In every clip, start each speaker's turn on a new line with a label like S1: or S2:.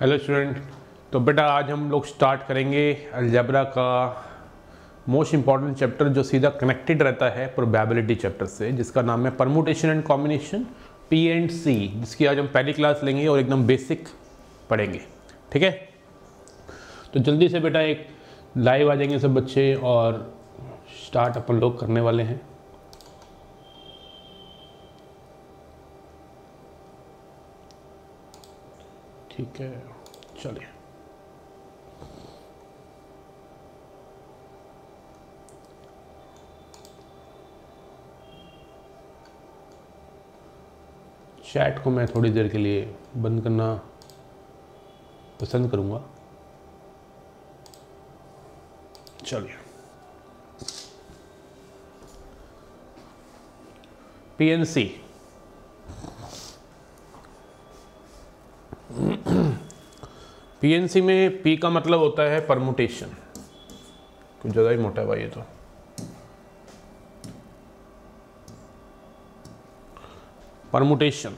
S1: Hello student तो बेटा आज हम लोग स्टार्ट करेंगे अलजबरा का मोस्ट इंपॉर्टेंट चैप्टर जो सीधा कनेक्टेड रहता है प्रोबेबिलिटी चैप्टर से, जिसका नाम है permutation and combination P and C जिसकी आज हम पहली क्लास लेंगे और एकदम बेसिक पढ़ेंगे। ठीक है? तो जल्दी से बेटा एक लाइव आ जाएँगे सब बच्चे और स्टार्ट अपन लोग करने वाले हैं। ठीक है, चलिए। चैट को मैं थोड़ी देर के लिए बंद करना पसंद करूँगा। चलिए। पीएनसी पीएनसी में पी का मतलब होता है परमुटेशन कुछ ज़्यादा ही मोटा है भाई ये तो। परमुटेशन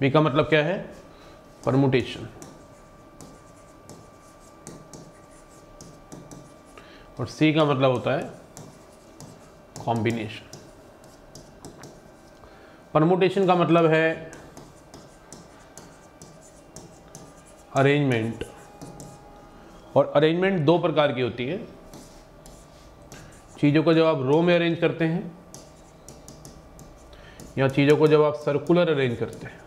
S1: पी का मतलब क्या है? परमुटेशन और सी का मतलब होता है कॉम्बिनेशन परमुटेशन का मतलब है अरेंजमेंट और अरेंजमेंट दो प्रकार की होती है। चीज़ों को जब आप रो में अरेंज करते हैं, या चीज़ों को जब आप सर्कुलर अरेंज करते हैं,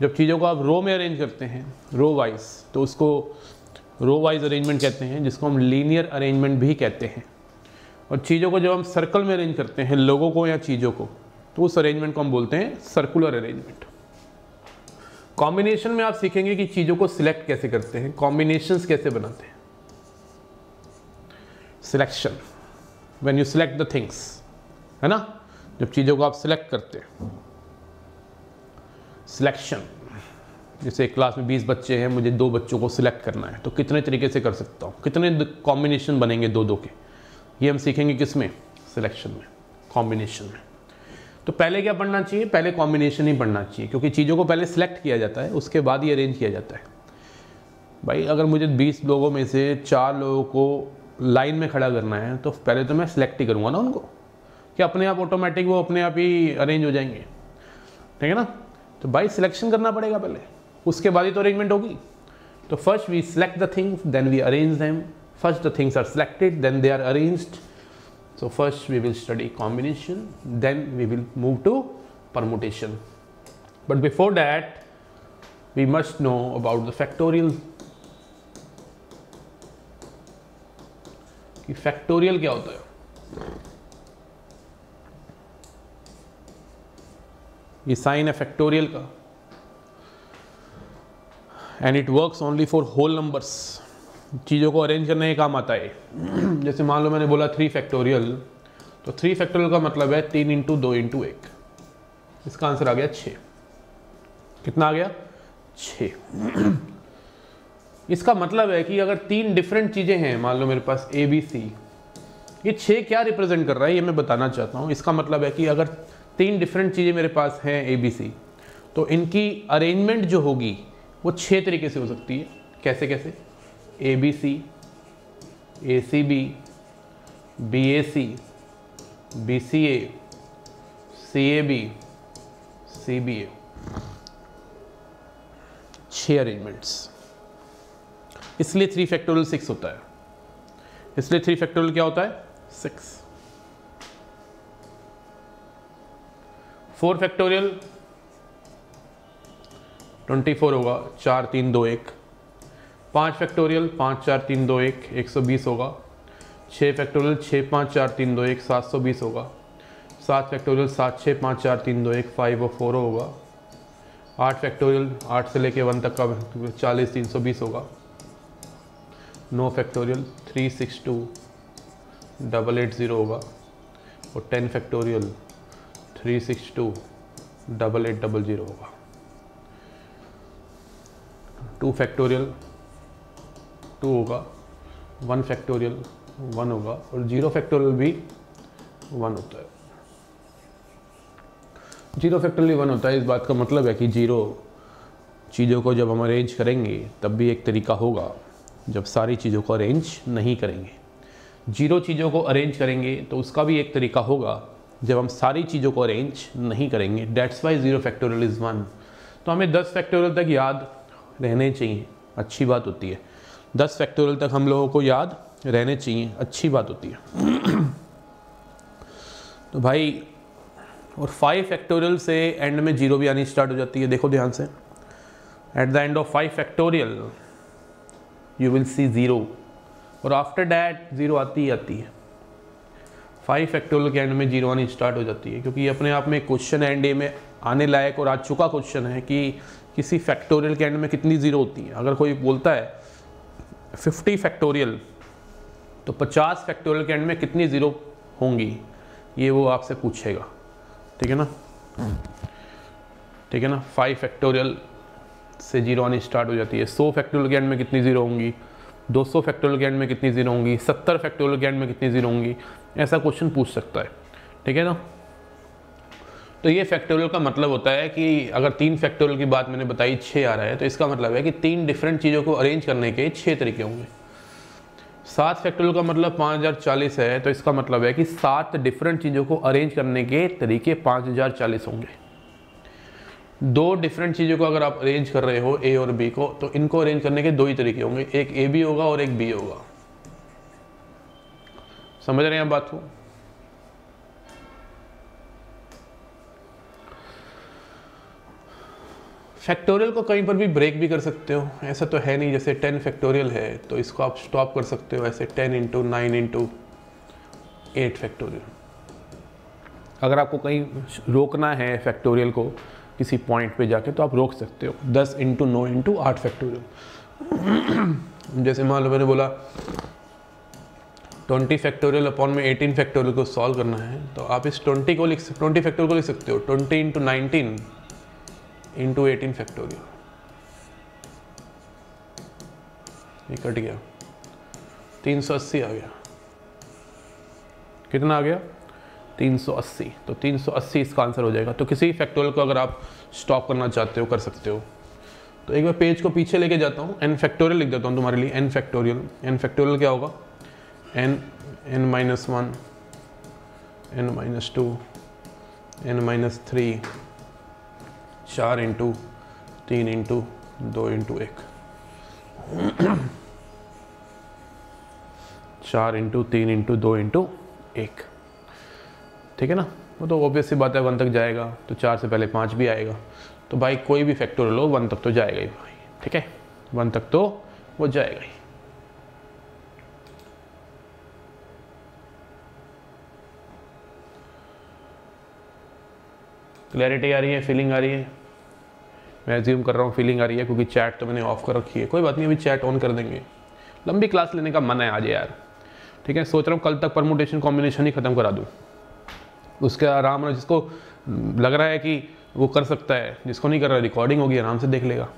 S1: जब चीज़ों को आप रो में अरेंज करते हैं रो वाइज तो उसको रो वाइज अरेंजमेंट कहते हैं, जिसको हम लीनियर अरेंजमेंट भी कहते हैं। और चीज़ों को जब हम सर्कल में अरेंज करते हैं, लोगों को या चीज़ों को तो उस अरेंजमेंट को हम बोलते हैं सर्कुलर अरेंजमेंट कॉम्बिनेशन में आप सीखेंगे कि चीज़ों को सिलेक्ट कैसे करते हैं कॉम्बिनेशन कैसे बनाते हैं। Selection when you select the things है ना? जब चीज़ों को आप सिलेक्ट करते हैं। सिलेक्शन जैसे एक क्लास में 20 बच्चे हैं, मुझे दो बच्चों को सिलेक्ट करना है तो कितने तरीके से कर सकता हूँ? कितने कॉम्बिनेशन बनेंगे दो दो के? ये हम सीखेंगे किसमें सिलेक्शन में कॉम्बिनेशन में। तो पहले क्या पढ़ना चाहिए? पहले कॉम्बिनेशन ही पढ़ना चाहिए, क्योंकि चीज़ों को पहले सेलेक्ट किया जाता है, उसके बाद ही अरेंज किया जाता है। भाई, अगर मुझे 20 लोगों में से चार लोगों को लाइन में खड़ा करना है तो पहले तो मैं सिलेक्ट ही करूँगा ना उनको, कि अपने आप ऑटोमेटिक वो अपने आप ही अरेंज हो जाएँगे। ठीक है ना? तो भाई सिलेक्शन करना पड़ेगा पहले, उसके बाद ही तो अरेंजमेंट होगी। तो first we select the things then we arrange them first the things are selected then they are arranged So first we will study combination, then we will move to permutation. But before that, we must know about the factorial. कि factorial क्या होता है ये sign है factorial का and it works only for whole numbers चीज़ों को arrange करने के काम आता है। जैसे मान लो मैंने बोला थ्री फैक्टोरियल तो थ्री फैक्टोरियल का मतलब है तीन इंटू दो इंटू एक। इसका आंसर आ गया छ कितना आ गया? छ इसका मतलब है कि अगर तीन डिफरेंट चीज़ें हैं, मान लो मेरे पास ए बी सी ये छः क्या रिप्रेजेंट कर रहा है, ये मैं बताना चाहता हूँ। इसका मतलब है कि अगर तीन डिफरेंट चीज़ें मेरे पास हैं ए बी सी तो इनकी अरेंजमेंट जो होगी, वो छः तरीके से हो सकती है। कैसे कैसे? A B C A C B B A C B C A C A B C B A छः अरेंजमेंट्स इसलिए थ्री फैक्टोरियल सिक्स होता है। इसलिए थ्री फैक्टोरियल क्या होता है? Six four factorial twenty four होगा, चार, तीन, दो, एक। पाँच फैक्टोरियल पाँच, चार, तीन, दो, एक एक सौ बीस होगा। छः फैक्टोरियल छः पाँच, चार, तीन, दो, एक, सात सौ बीस होगा। सात फैक्टोरियल सात छः पाँच, चार, तीन, दो, एक फाइव और फोर होगा। आठ फैक्टोरियल आठ से लेके वन तक का चालीस, तीन सौ बीस होगा। नौ factorial three six two double eight zero होगा। और ten factorial three six two double eight double zero होगा। टू फैक्टोरियल टू होगा, वन फैक्टोरियल वन होगा और ज़ीरो फैक्टोरियल भी वन होता है। ज़ीरो फैक्टोरियल वन होता है, इस बात का मतलब है कि ज़ीरो चीज़ों को जब हम अरेंज करेंगे, तब भी एक तरीका होगा, जब सारी चीज़ों को अरेंज नहीं करेंगे। ज़ीरो चीज़ों को अरेंज करेंगे तो उसका भी एक तरीका होगा, जब हम सारी चीज़ों को अरेंज नहीं करेंगे that's why zero factorial is one तो हमें दस फैक्टोरियल तक याद रहने चाहिए, अच्छी बात होती है। दस फैक्टोरियल तक हम लोगों को याद रहने चाहिए। अच्छी बात होती है। तो भाई, और फाइव फैक्टोरियल से एंड में ज़ीरो भी आनी स्टार्ट हो जाती है। देखो ध्यान से। At the end of five factorial you will see zero और आफ्टर डैट ज़ीरो आती ही आती है। फाइव फैक्टोरियल के एंड में ज़ीरो आनी स्टार्ट हो जाती है। क्योंकि अपने आप में क्वेश्चन एंड ए में आने लायक और आ चुका क्वेश्चन है कि किसी फैक्टोरियल के एंड में कितनी ज़ीरो होती है। अगर कोई बोलता है फिफ्टी फैक्टोरियल तो पचास फैक्टोरियल के एंड में कितनी ज़ीरो होंगी? ये वो आपसे पूछेगा। ठीक है ना? ठीक है ना? फाइव फैक्टोरियल से ज़ीरो आनी स्टार्ट हो जाती है। सौ फैक्टोरियल के एंड में कितनी ज़ीरो होंगी? 200 फैक्टोरियल के एंड में कितनी ज़ीरो होंगी? 70 फैक्टोरियल के एंड में कितनी ज़ीरो होंगी? ऐसा क्वेश्चन पूछ सकता है। ठीक है ना? तो ये फैक्टोरियल का मतलब होता है कि अगर तीन फैक्टोरियल की बात मैंने बताई छः आ रहा है तो इसका मतलब है कि तीन डिफरेंट चीज़ों को अरेंज करने के छः तरीके होंगे। सात फैक्टोरियल का मतलब पाँच हज़ार चालीस है तो इसका मतलब है कि सात डिफरेंट चीज़ों को अरेंज करने के तरीके पाँच हज़ार चालीस होंगे। दो डिफरेंट चीज़ों को अगर आप अरेंज कर रहे हो ए और बी को तो इनको अरेंज करने के दो ही तरीके होंगे, एक ए बी होगा और एक बी होगा। समझ रहे हैं आप बात को? फैक्टोरियल को कहीं पर भी ब्रेक भी कर सकते हो। ऐसा तो है नहीं जैसे टेन फैक्टोरियल है तो इसको आप स्टॉप कर सकते हो ऐसे ten into nine into eight factorial अगर आपको कहीं रोकना है फैक्टोरियल को किसी पॉइंट पे जाके तो आप रोक सकते हो। दस इंटू नौ इंटू आठ फैक्टोरियल जैसे मान लो मैंने बोला ट्वेंटी फैक्टोरियल अपॉन में एटीन फैक्टोरियल को सॉल्व करना है तो आप इस ट्वेंटी को लिख ट्वेंटी फैक्टोरियल को लिख सकते हो। Twenty into nineteen into eighteen factorial ये कट गया। तीन सौ अस्सी आ गया। कितना आ गया? 380 तो 380 इसका आंसर हो जाएगा। तो किसी फैक्टोरियल को अगर आप स्टॉप करना चाहते हो, कर सकते हो। तो एक बार पेज को पीछे लेके जाता हूँ। एन फैक्टोरियल लिख देता हूँ तुम्हारे लिए। एन फैक्टोरियल एन फैक्टोरियल क्या होगा? N N minus one N minus two N minus three चार इंटू तीन इंटू दो इंटू एक। चार इंटू तीन इंटू दो इंटू एक। ठीक है ना? वो तो ऑब्वियस सी बात है वन तक जाएगा तो चार से पहले पाँच भी आएगा। तो भाई कोई भी फैक्टर लो वन तक तो जाएगा ही भाई। ठीक है? वन तक तो वो जाएगा ही। क्लैरिटी आ रही है फीलिंग आ रही है? मैं एज्यूम कर रहा हूँ फीलिंग आ रही है, क्योंकि चैट तो मैंने ऑफ़ कर रखी है। कोई बात नहीं, अभी चैट ऑन कर देंगे। लंबी क्लास लेने का मन है आज यार। ठीक है, सोच रहा हूँ कल तक परमोटेशन कॉम्बिनेशन ही ख़त्म करा दूँ। उसके आराम जिसको लग रहा है कि वो कर सकता है, जिसको नहीं कर रहा रिकॉर्डिंग होगी, आराम से देख लेगा।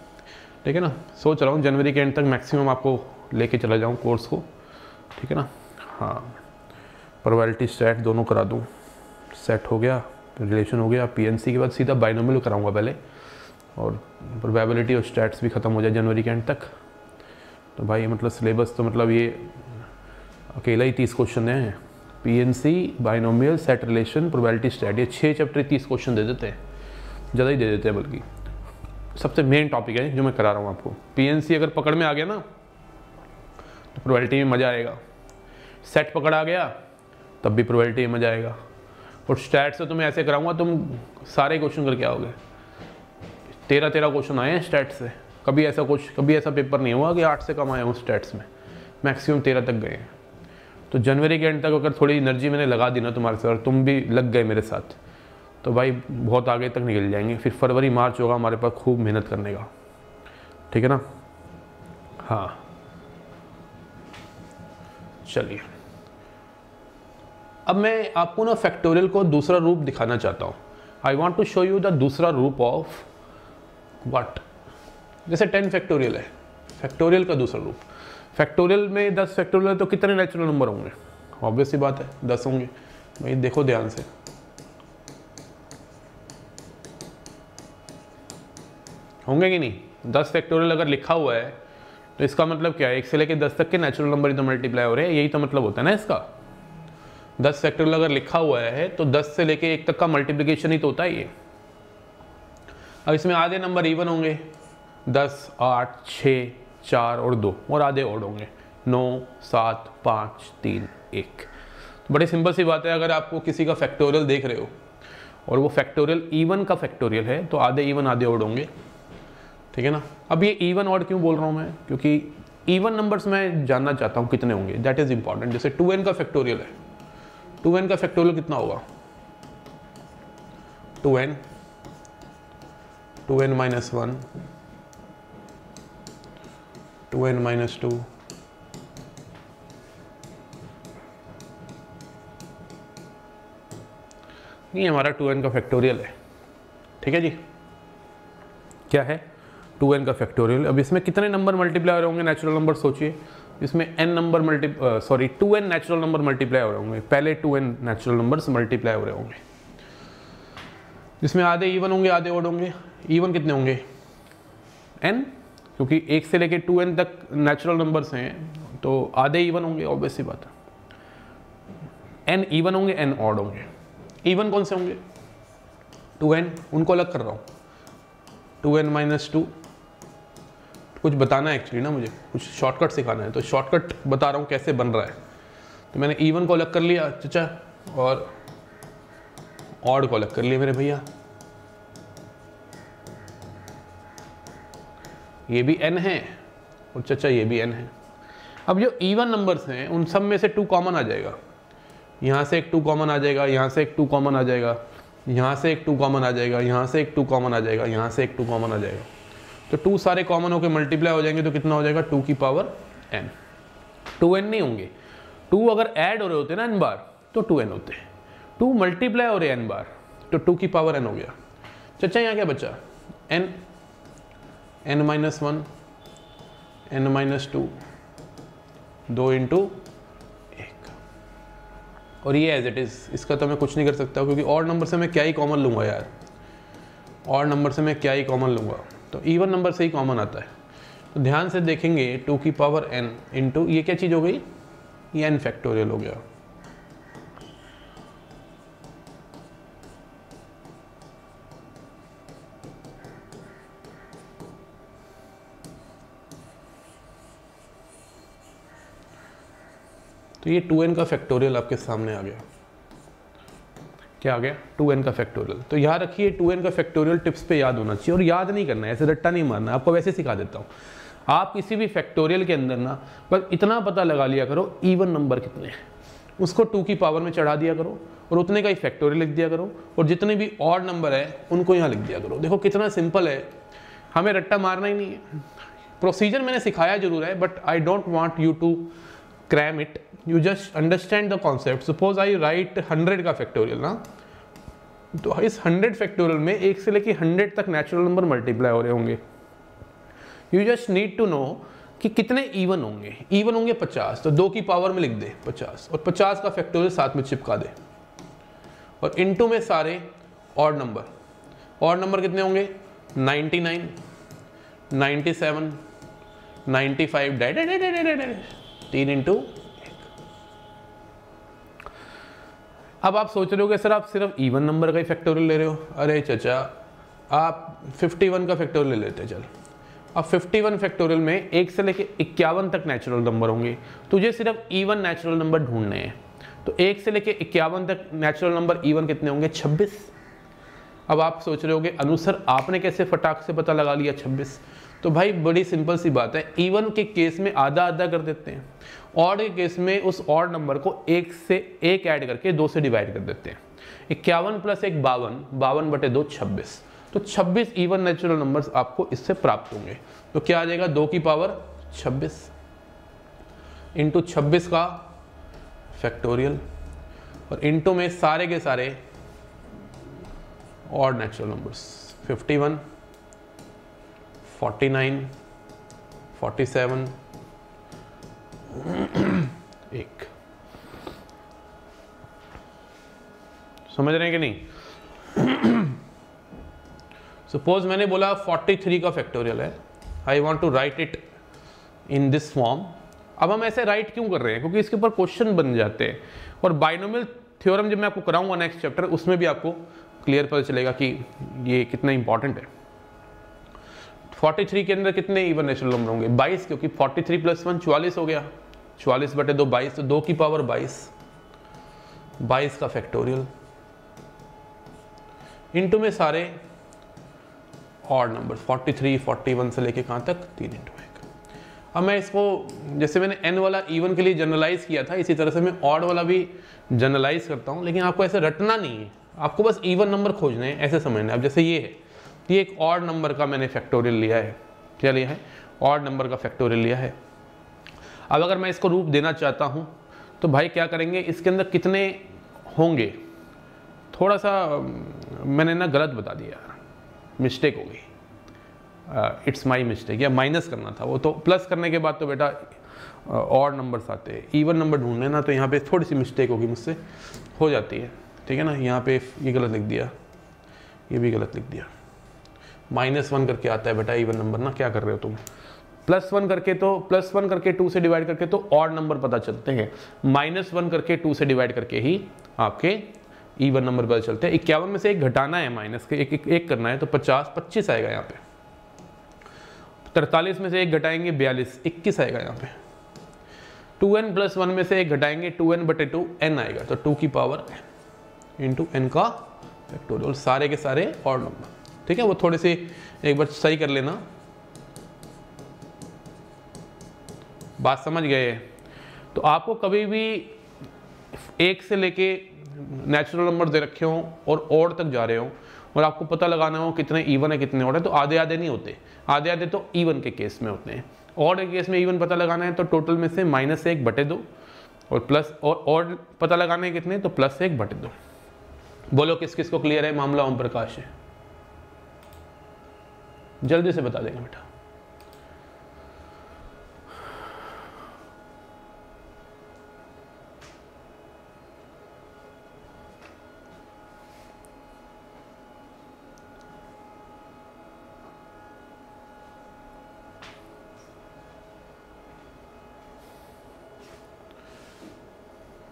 S1: ठीक है ना? सोच रहा हूँ जनवरी के एंड तक मैक्सिमम आपको लेके चला जाऊँ कोर्स को। ठीक है ना? हाँ। प्रोबेबिलिटी सेट दोनों करा दूँ। सेट हो गया रिलेशन हो गया पीएनसी के बाद सीधा बाइनोमियल कराऊँगा पहले। और प्रोबेबिलिटी और स्टैट्स भी ख़त्म हो जाए जनवरी के एंड तक। तो भाई मतलब सिलेबस तो मतलब ये अकेला ही तीस क्वेश्चन हैं। P N C binomial set relation probability stat ये छः चैप्टर तीस क्वेश्चन दे देते हैं। ज़्यादा ही दे देते हैं बल्कि। सबसे मेन टॉपिक है जो मैं करा रहा हूँ आपको। पी एन सी अगर पकड़ में आ गया ना तो प्रोबेबिलिटी में मज़ा आएगा। सेट पकड़ आ गया, तब भी प्रोबेबिलिटी में मज़ा आएगा। और स्टैट से तुम्हें ऐसे कराऊँगा, तुम सारे क्वेश्चन करके आओगे। तेरह तेरह क्वेश्चन आए हैं स्टैट से। कभी ऐसा कुछ, कभी ऐसा पेपर नहीं हुआ कि आठ से कम आए हूँ स्टेट्स में। मैक्सिमम तेरह तक गए हैं। तो जनवरी के एंड तक अगर थोड़ी एनर्जी मैंने लगा दी ना तुम्हारे साथ और तुम भी लग गए मेरे साथ तो भाई बहुत आगे तक निकल जाएँगे। फिर फरवरी, मार्च होगा हमारे पास खूब मेहनत करने का। ठीक है ना? हाँ। चलिए। अब मैं आपको ना फैक्टोरियल को दूसरा रूप दिखाना चाहता हूँ। I want to show you the दूसरा रूप ऑफ़ वट जैसे टेन फैक्टोरियल है। फैक्टोरियल का दूसरा रूप। फैक्टोरियल में दस फैक्टोरियल है तो कितने नेचुरल नंबर होंगे? ऑब्वियस सी बात है, दस होंगे। भाई, देखो ध्यान से। होंगे कि नहीं? दस फैक्टोरियल अगर लिखा हुआ है तो इसका मतलब क्या है? एक से लेकर दस तक के नेचुरल नंबर ही तो मल्टीप्लाई हो रहे हैं, यही तो मतलब होता है ना इसका। दस फैक्टोरियल अगर लिखा हुआ है तो दस से लेके एक तक का मल्टीप्लीकेशन ही तो होता है ये। अब इसमें आधे नंबर इवन होंगे। दस, आठ छ चार और दो और आधे और होंगे। नौ, सात, पाँच, तीन, एक। तो बड़ी सिंपल सी बात है, अगर आपको किसी का फैक्टोरियल देख रहे हो और वो फैक्टोरियल इवन का फैक्टोरियल है तो आधे इवन आधे ओड होंगे। ठीक है ना? अब ये इवन ऑड क्यों बोल रहा हूँ मैं? क्योंकि इवन नंबर्स मैं जानना चाहता हूँ कितने होंगे। दैट इज़ इंपॉर्टेंट जैसे टू एन का फैक्टोरियल है। टू एन का फैक्टोरियल कितना होगा? Two N two N minus one, two N minus two, ये हमारा टू एन का फैक्टोरियल है। ठीक है जी? क्या है? टू एन का फैक्टोरियल। अब इसमें कितने नंबर मल्टीप्लाई हो रहे होंगे? नेचुरल नंबर सोचिए। इसमें N number multi sorry two N natural number multiply हो रहे होंगे। पहले two N natural number multiply हो रहे होंगे। इसमें आधे इवन होंगे, आधे ओड होंगे। इवन कितने होंगे? एन क्योंकि एक से लेके टू एन तक नेचुरल नंबर्स हैं तो आधे इवन होंगे ऑब्वियस सी बात है। एन इवन होंगे एन ऑड होंगे। इवन कौन से होंगे? टू एन उनको अलग कर रहा हूँ। टू एन माइनस टू कुछ बताना है एक्चुअली ना मुझे? कुछ शॉर्टकट सिखाना है। तो शॉर्टकट बता रहा हूँ कैसे बन रहा है। तो मैंने इवन को अलग कर लिया, चचा, और ऑड को अलग कर लिया मेरे भैया। ये भी एन है। और चचा, ये भी एन है। अब जो इवन नंबर्स हैं, उन सब में से टू कॉमन आ जाएगा। यहाँ से एक टू कॉमन आ जाएगा, यहाँ से एक टू कॉमन आ जाएगा, यहाँ से एक टू कॉमन आ जाएगा, यहाँ से एक टू कॉमन आ जाएगा, यहाँ से एक टू कॉमन आ जाएगा। तो टू सारे कॉमन होकर मल्टीप्लाई हो जाएँगे तो कितना हो जाएगा? टू की पावर एन टू एन नहीं होंगे। टू अगर ऐड हो रहे होते ना एन बार तो टू एन होते। हैं टू मल्टीप्लाई हो रहे एन बार तो टू की पावर एन हो गया। चचा, यहाँ क्या बचा? N N minus one N minus two दो इंटू एक। और ये एज इट इज़ इसका तो मैं कुछ नहीं कर सकता क्योंकि और नंबर से मैं क्या ही कॉमन लूँगा यार। और नंबर से मैं क्या ही कॉमन लूँगा। तो इवन नंबर से ही कॉमन आता है। तो ध्यान से देखेंगे टू की पावर एन इंटू ये क्या चीज़ हो गई? ये एन फैक्टोरियल हो गया। तो ये टू एन का फैक्टोरियल आपके सामने आ गया। क्या आ गया? टू एन का फैक्टोरियल तो याद रखिए, टू एन का फैक्टोरियल टिप्स पे याद होना चाहिए और याद नहीं करना है, ऐसे रट्टा नहीं मारना आपको वैसे सिखा देता हूँ। आप किसी भी फैक्टोरियल के अंदर ना, बस इतना पता लगा लिया करो इवन नंबर कितने हैं। उसको टू की पावर में चढ़ा दिया करो और उतने का ही फैक्टोरियल लिख दिया करो और जितने भी और नंबर है, उनको यहाँ लिख दिया करो। देखो कितना सिंपल है। हमें रट्टा मारना ही नहीं है। प्रोसीजर मैंने सिखाया ज़रूर है but I don't want you to cram it you just understand the concept suppose I write hundred का फैक्टोरियल ना? तो इस हंड्रेड फैक्टोरियल में एक से लेके हंड्रेड तक नेचुरल नंबर मल्टीप्लाई हो रहे होंगे। You just need to know कि कितने इवन होंगे। इवन होंगे पचास। तो दो की पावर में लिख दे पचास। और पचास का फैक्टोरियल साथ में चिपका दे। और इनटू में सारे और नंबर और नंबर कितने होंगे? 99, 97, 95 डाइड तीन इंटू अब आप सोच रहे हो कि सर आप सिर्फ़ इवन नंबर का ही फैक्टोरियल ले रहे हो? अरे चचा, आप 51 का फैक्टोरियल ले लेते चल। अब 51 फैक्टोरियल में एक से लेके इक्यावन तक नेचुरल नंबर होंगे। तुझे सिर्फ़ इवन नेचुरल नंबर ढूँढने हैं। तो एक से लेके इक्यावन तक नेचुरल नंबर इवन कितने होंगे? 26 अब आप सोच रहे होगे अनुसर, आपने कैसे फटाक से पता लगा लिया 26 तो भाई बड़ी सिंपल सी बात है इवन के केस में आधा आधा कर देते हैं। ऑड के केस में उस ऑड नंबर को एक से एक ऐड करके दो से डिवाइड कर देते हैं। इक्यावन प्लस एक बावन बावन बटे दो छब्बीस। तो 26 इवन नेचुरल नंबर्स आपको इससे प्राप्त होंगे। तो क्या आ जाएगा? दो की पावर 26 इंटू छब्बीस का फैक्टोरियल और इंटू में सारे के सारे और नेचुरल नंबर्स 51 49 47 एक। समझ रहे हैं कि नहीं? सपोज़ मैंने बोला 43 का फैक्टोरियल है। I want to write it in this form अब हम ऐसे राइट क्यों कर रहे हैं? क्योंकि इसके ऊपर क्वेश्चन बन जाते हैं। और बाइनोमियल थ्योरम जब मैं आपको कराऊँगा नेक्स्ट चैप्टर उसमें भी आपको क्लियर पता चलेगा कि ये कितना इंपॉर्टेंट है। 43 के अंदर कितने इवन नेचुरल नंबर होंगे? 22 क्योंकि 43 थ्री प्लस वन हो गया। चवालीस बटे दो बाईस तो दो की पावर 22 22 का फैक्टोरियल इंटू में सारे और नंबर 43, 41 से लेके कहाँ तक? तीन इंटू एक। अब मैं इसको जैसे मैंने एन वाला इवन के लिए जनरलाइज किया था इसी तरह से मैं ऑड वाला भी जनरलाइज करता हूँ लेकिन आपको ऐसे रटना नहीं है। आपको बस इवन नंबर खोजने हैं ऐसे समझना अब जैसे ये है ये एक ऑड नंबर का मैंने फैक्टोरियल लिया है। क्या लिया है? ऑड नंबर का फैक्टोरियल लिया है। अब अगर मैं इसको रूप देना चाहता हूँ तो भाई क्या करेंगे? इसके अंदर कितने होंगे? थोड़ा सा मैंने ना गलत बता दिया यार। मिस्टेक हो गई। इट्स माई मिस्टेक या माइनस करना था वो। तो प्लस करने के बाद तो बेटा और नंबर्स आते हैं। इवन नंबर ढूँढने ना तो यहाँ पे थोड़ी सी मिस्टेक होगी मुझसे। हो जाती है। ठीक है ना? यहाँ पे ये गलत लिख दिया। ये भी गलत लिख दिया। माइनस वन करके आता है बेटा इवन नंबर ना। क्या कर रहे हो तुम? प्लस वन करके तो प्लस वन करके टू से डिवाइड करके तो और नंबर पता चलते हैं। माइनस वन करके टू से डिवाइड करके ही आपके इवन नंबर पता चलते हैं। इक्यावन में से एक घटाना है माइनस के एक, एक, एक करना है तो पचास पच्चीस आएगा यहाँ पे। तरतालीस में से एक घटाएँगे बयालीस इक्कीस आएगा यहाँ पे। टू एन प्लस वन में से एक घटाएँगे टू एन बटे टू एन आएगा। तो टू की पावर इंटू एन का फैक्टोरियल सारे के सारे और नंबर ठीक है वो थोड़े से एक बार सही कर लेना। बात समझ गए। तो आपको कभी भी एक से लेके नेचुरल नंबर दे रखे हों और और तक जा रहे हो और आपको पता लगाना हो कितने इवन है, कितने और है तो आधे आधे नहीं होते। आधे आधे तो इवन के केस में होते हैं। और के केस में इवन पता लगाना है तो टोटल में से माइनस एक बटे दो और प्लस और और पता लगाना है कितने तो प्लस एक बटे दो। बोलो किस किस को क्लियर है? मामला ओम प्रकाश है। जल्दी से बता देगा बेटा।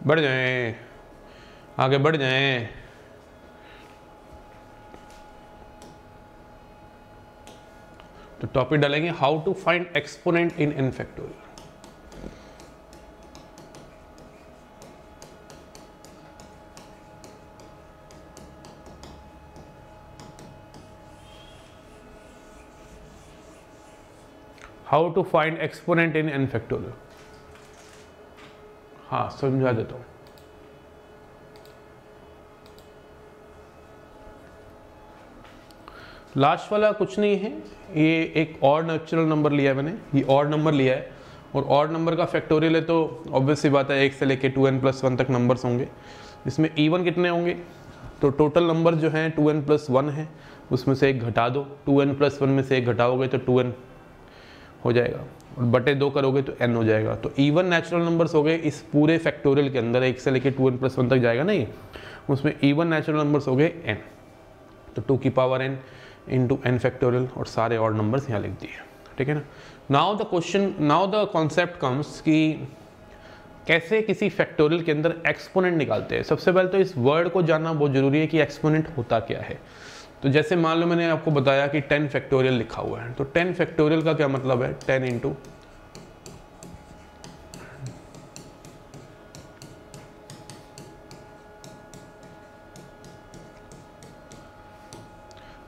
S1: बढ़ जाएँ। आगे बढ़ जाएँ। तो टॉपिक डालेंगे how to find exponent in N factorial how to find exponent in N factorial हाँ समझा देता हूँ। लास्ट वाला कुछ नहीं है, ये एक और नेचुरल नंबर लिया है मैंने, ये और नंबर लिया है। और और नंबर का फैक्टोरियल है तो ऑब्वियसली बात है एक से लेके टू एन प्लस वन तक नंबर्स होंगे। इसमें ईवन कितने होंगे? तो टोटल नंबर जो हैं टू एन प्लस वन है, उसमें से एक घटा दो। टू एन प्लस वन में से एक घटाओगे तो टू एन हो जाएगा। बटे दो करोगे तो एन हो जाएगा। तो इवन नेचुरल नंबर्स हो गए, इस पूरे फैक्टोरियल के अंदर एक से लेके टू एन प्लस वन तक जाएगा ना ये। उसमें इवन नेचुरल नंबर्स हो गए एन तो टू की power N into N factorial और सारे और नंबर्स यहाँ लिख दिए। ठीक है ना? Now the question now the concept comes कि कैसे किसी फैक्टोरियल के अंदर एक्सपोनेंट निकालते हैं। सबसे पहले तो इस वर्ड को जानना बहुत ज़रूरी है कि एक्सपोनेंट होता क्या है। तो जैसे मान लो मैंने आपको बताया कि टेन फैक्टोरियल लिखा हुआ है तो टेन फैक्टोरियल का क्या मतलब है? टेन इंटू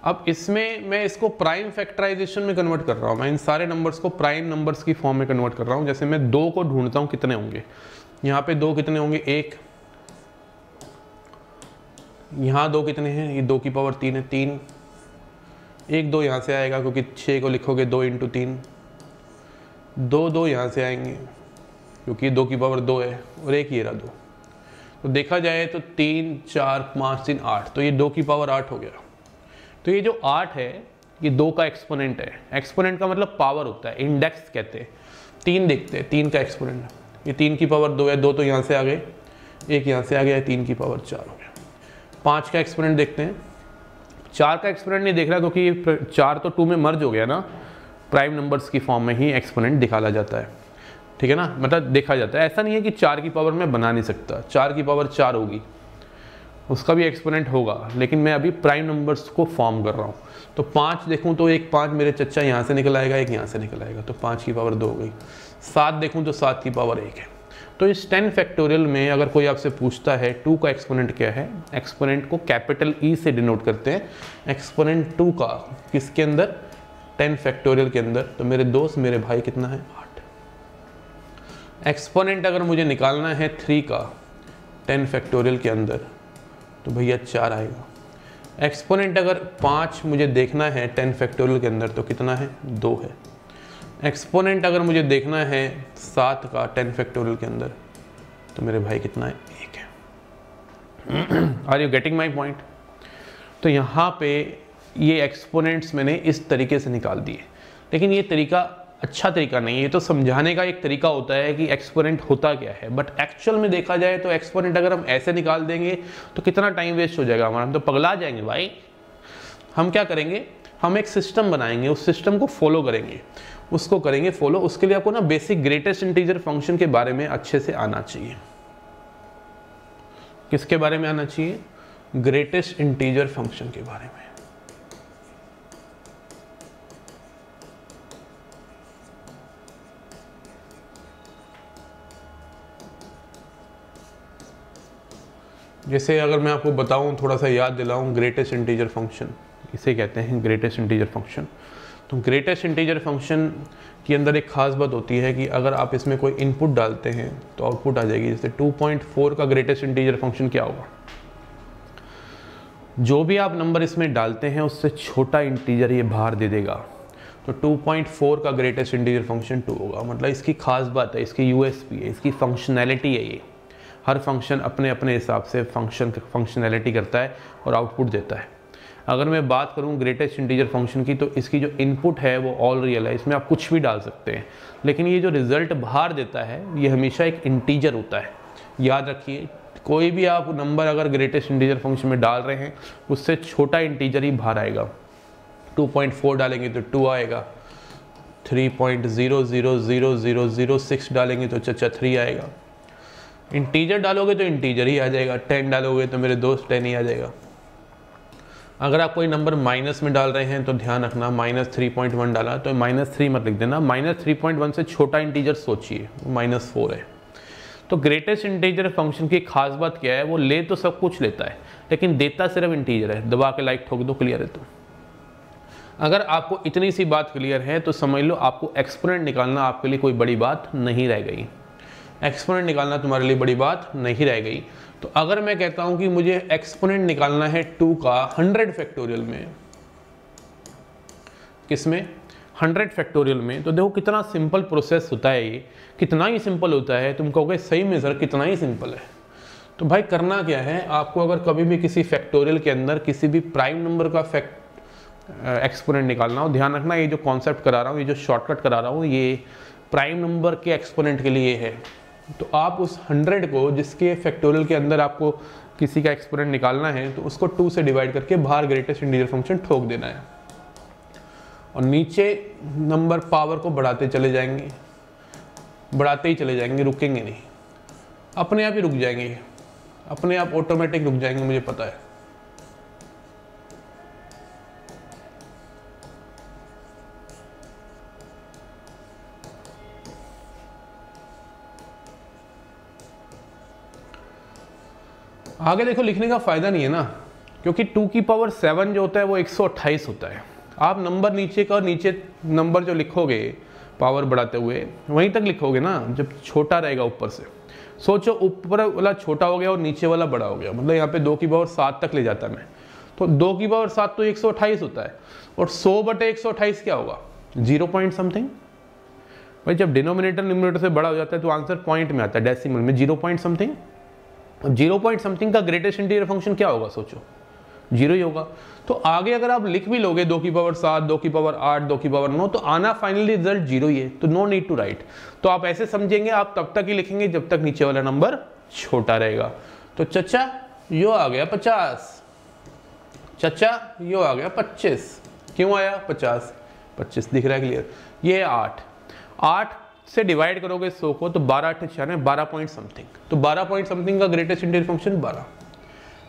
S1: अब इसमें मैं इसको प्राइम फैक्टराइजेशन में कन्वर्ट कर रहा हूँ। मैं इन सारे नंबर्स को प्राइम नंबर्स की फॉर्म में कन्वर्ट कर रहा हूँ। जैसे मैं दो को ढूंढता हूँ, कितने होंगे? यहाँ पे दो कितने होंगे? एक। यहाँ दो कितने हैं? ये दो की पावर तीन है, तीन। एक दो यहाँ से आएगा क्योंकि छः को लिखोगे दो इंटू तीन। दो दो यहाँ से आएँगे क्योंकि दो की पावर दो है और एक ये रहा दो तो देखा जाए तो तीन, चार, पाँच, तीन, आठ। तो ये दो की पावर आठ हो गया। तो ये जो आठ है, ये दो का एक्सपोनेंट है। एक्सपोनेंट का मतलब पावर होता है इंडेक्स कहते हैं। तीन देखते हैं, तीन का एक्सपोनेंट ये तीन की पावर दो है, दो तो यहाँ से आ गए। एक यहाँ से आ गया है तीन की पावर चार हो गया। पाँच का एक्सपोनेंट देखते हैं। चार का एक्सपोनेंट नहीं देख रहा क्योंकि चार तो टू में मर्ज हो गया ना। प्राइम नंबर्स की फॉर्म में ही एक्सपोनेंट दिखाला जाता है। ठीक है ना? मतलब देखा जाता है। ऐसा नहीं है कि चार की पावर में बना नहीं सकता। चार की पावर चार होगी। उसका भी एक्सपोनेंट होगा। लेकिन मैं अभी प्राइम नंबर्स को फॉर्म कर रहा हूँ। तो पाँच देखूँ तो एक पाँच मेरे चच्चा यहाँ से निकल आएगा, एक यहाँ से निकल आएगा। तो पाँच की पावर दो हो गई। सात देखूँ तो सात की पावर एक है। तो इस टेन फैक्टोरियल में अगर कोई आपसे पूछता है, टू का एक्सपोनेंट क्या है? एक्सपोनेंट को कैपिटल ई e से डिनोट करते हैं। एक्सपोनेंट टू का किसके अंदर? टेन फैक्टोरियल के अंदर। तो मेरे दोस्त, मेरे भाई कितना है? आठ। एक्सपोनेंट अगर मुझे निकालना है थ्री का, टेन फैक्टोरियल के अंदर तो भैया चार आएगा। एक्सपोनेंट अगर पाँच मुझे देखना है टेन फैक्टोरियल के अंदर तो कितना है? दो है। एक्सपोनेंट अगर मुझे देखना है सात का टेन फैक्टोरियल के अंदर तो मेरे भाई कितना है एक है। Are you getting my point तो यहाँ पे ये एक्सपोनेंट्स मैंने इस तरीके से निकाल दिए। लेकिन ये तरीका अच्छा तरीका नहीं है। ये तो समझाने का एक तरीका होता है कि एक्सपोनेंट होता क्या है। बट एक्चुअल में देखा जाए तो एक्सपोनेंट अगर हम ऐसे निकाल देंगे तो कितना टाइम वेस्ट हो जाएगा हमारा। हम तो पगला जाएँगे भाई। हम क्या करेंगे? हम एक सिस्टम बनाएँगे। उस सिस्टम को फॉलो करेंगे। उसको करेंगे फॉलो उसके लिए आपको ना बेसिक ग्रेटेस्ट इंटीजर फ़ंक्शन के बारे में अच्छे से आना चाहिए। किसके बारे में आना चाहिए? ग्रेटेस्ट इंटीजर फ़ंक्शन के बारे में। जैसे अगर मैं आपको बताऊँ, थोड़ा सा याद दिलाऊं ग्रेटेस्ट इंटीजर फ़ंक्शन इसे कहते हैं ग्रेटेस्ट इंटीजर फ़ंक्शन तो ग्रेटेस्ट इंटीजर फ़ंक्शन के अंदर एक खास बात होती है कि अगर आप इसमें कोई इनपुट डालते हैं तो आउटपुट आ जाएगी। जैसे 2.4 का ग्रेटेस्ट इंटीजर फ़ंक्शन क्या होगा? जो भी आप नंबर इसमें डालते हैं, उससे छोटा इंटीजर ये बाहर दे देगा। तो 2.4 का ग्रेटेस्ट इंटीजर फ़ंक्शन 2 होगा। मतलब इसकी खास बात है, इसकी यूएसपी है, इसकी फंक्शनैलिटी है ये। हर फ़ंक्शन अपने अपने हिसाब से फ़ंक्शन फंक्शनैलिटी करता है और आउटपुट देता है। अगर मैं बात करूँ ग्रेटेस्ट इंटीजर फ़ंक्शन की तो इसकी जो इनपुट है वो ऑल रियल है। इसमें आप कुछ भी डाल सकते हैं। लेकिन ये जो रिज़ल्ट बाहर देता है, ये हमेशा एक इंटीजर होता है। याद रखिए, कोई भी आप नंबर अगर ग्रेटेस्ट इंटीजर फ़ंक्शन में डाल रहे हैं, उससे छोटा इंटीजर ही बाहर आएगा। 2.4 डालेंगे तो 2 आएगा। 3.0000006 डालेंगे तो चचा 3 आएगा। इंटीजर डालोगे तो इंटीजर ही आ जाएगा। टेन डालोगे तो मेरे दोस्त टेन ही आ जाएगा। अगर आप कोई नंबर माइनस में डाल रहे हैं तो ध्यान रखना, माइनस थ्री पॉइंट वन डाला तो माइनस थ्री मत लिख देना। माइनस थ्री पॉइंट वन से छोटा इंटीजर सोचिए माइनस फोर है। तो ग्रेटेस्ट इंटीजर फ़ंक्शन की खास बात क्या है? वो ले तो सब कुछ लेता है, लेकिन देता सिर्फ़ इंटीजर है। दबा के लाइक ठोक दो क्लियर है तो। अगर आपको इतनी सी बात क्लियर है तो समझ लो आपको एक्सपोनेंट निकालना आपके लिए कोई बड़ी बात नहीं रह गई। एक्सपोनेंट निकालना तुम्हारे लिए बड़ी बात नहीं रह गई। तो अगर मैं कहता हूँ कि मुझे एक्सपोनेंट निकालना है टू का, हंड्रेड फैक्टोरियल में, किसमें? हंड्रेड फैक्टोरियल में। तो देखो कितना सिंपल प्रोसेस होता है ये। कितना ही सिंपल होता है, तुम कहोगे सही में सर कितना ही सिंपल है। तो भाई करना क्या है, आपको अगर कभी भी किसी फैक्टोरियल के अंदर किसी भी प्राइम नंबर का फैक्ट एक्सपोनेंट निकालना हो, ध्यान रखना ये जो कॉन्सेप्ट करा रहा हूँ, ये जो शॉर्टकट करा रहा हूँ, ये प्राइम नंबर के एक्सपोनेंट के लिए है। तो आप उस हंड्रेड को जिसके फैक्टोरियल के अंदर आपको किसी का एक्सपोनेंट निकालना है तो उसको टू से डिवाइड करके बाहर ग्रेटेस्ट इंटीजर फ़ंक्शन ठोक देना है। और नीचे नंबर पावर को बढ़ाते चले जाएँगे। बढ़ाते ही चले जाएँगे, रुकेंगे नहीं। अपने आप ही रुक जाएँगे। अपने आप ऑटोमेटिक रुक जाएँगे, मुझे पता है। आगे देखो, लिखने का फ़ायदा नहीं है ना, क्योंकि टू की पावर सेवन जो होता है, वो 128 होता है। आप नंबर नीचे का और नीचे नंबर जो लिखोगे पावर बढ़ाते हुए, वहीं तक लिखोगे ना, जब छोटा रहेगा ऊपर से। सोचो, ऊपर वाला छोटा हो गया और नीचे वाला बड़ा हो गया मतलब यहाँ पे दो की पावर सात तक ले जाता मैं। तो दो की पावर सात तो एक सौ अट्ठाइस होता है, और सौ बटे एक सौ अट्ठाइस क्या होगा? ज़ीरो पॉइंट समथिंग भाई, जब डिनोमिनेटर निमिनेटर से बड़ा हो जाता है तो आंसर पॉइंट में आता है डेसिमल में zero point something zero point something का ग्रेटेस्ट इंटीरियर फ़ंक्शन क्या होगा, सोचो। ज़ीरो ही होगा। तो आगे अगर आप लिख भी लोगे दो की पावर सात, दो की पावर आठ, दो की पावर नौ तो आना फाइनली रिज़ल्ट ज़ीरो ही है तो नो नीड टू राइट तो आप ऐसे समझेंगे, आप तब तक ही लिखेंगे जब तक नीचे वाला नंबर छोटा रहेगा। तो चचा, यो आ गया पचास। चचा, यो आ गया पच्चीस। क्यों आया? पचास। पच्चीस दिख रहा है क्लियर ये आठ। आठ से डिवाइड करोगे सो को तो बारह अठ छियानवे बारह पॉइंट समथिंग तो बारह पॉइंट समथिंग का ग्रेटेस्ट इंटीरियर फ़ंक्शन बारह.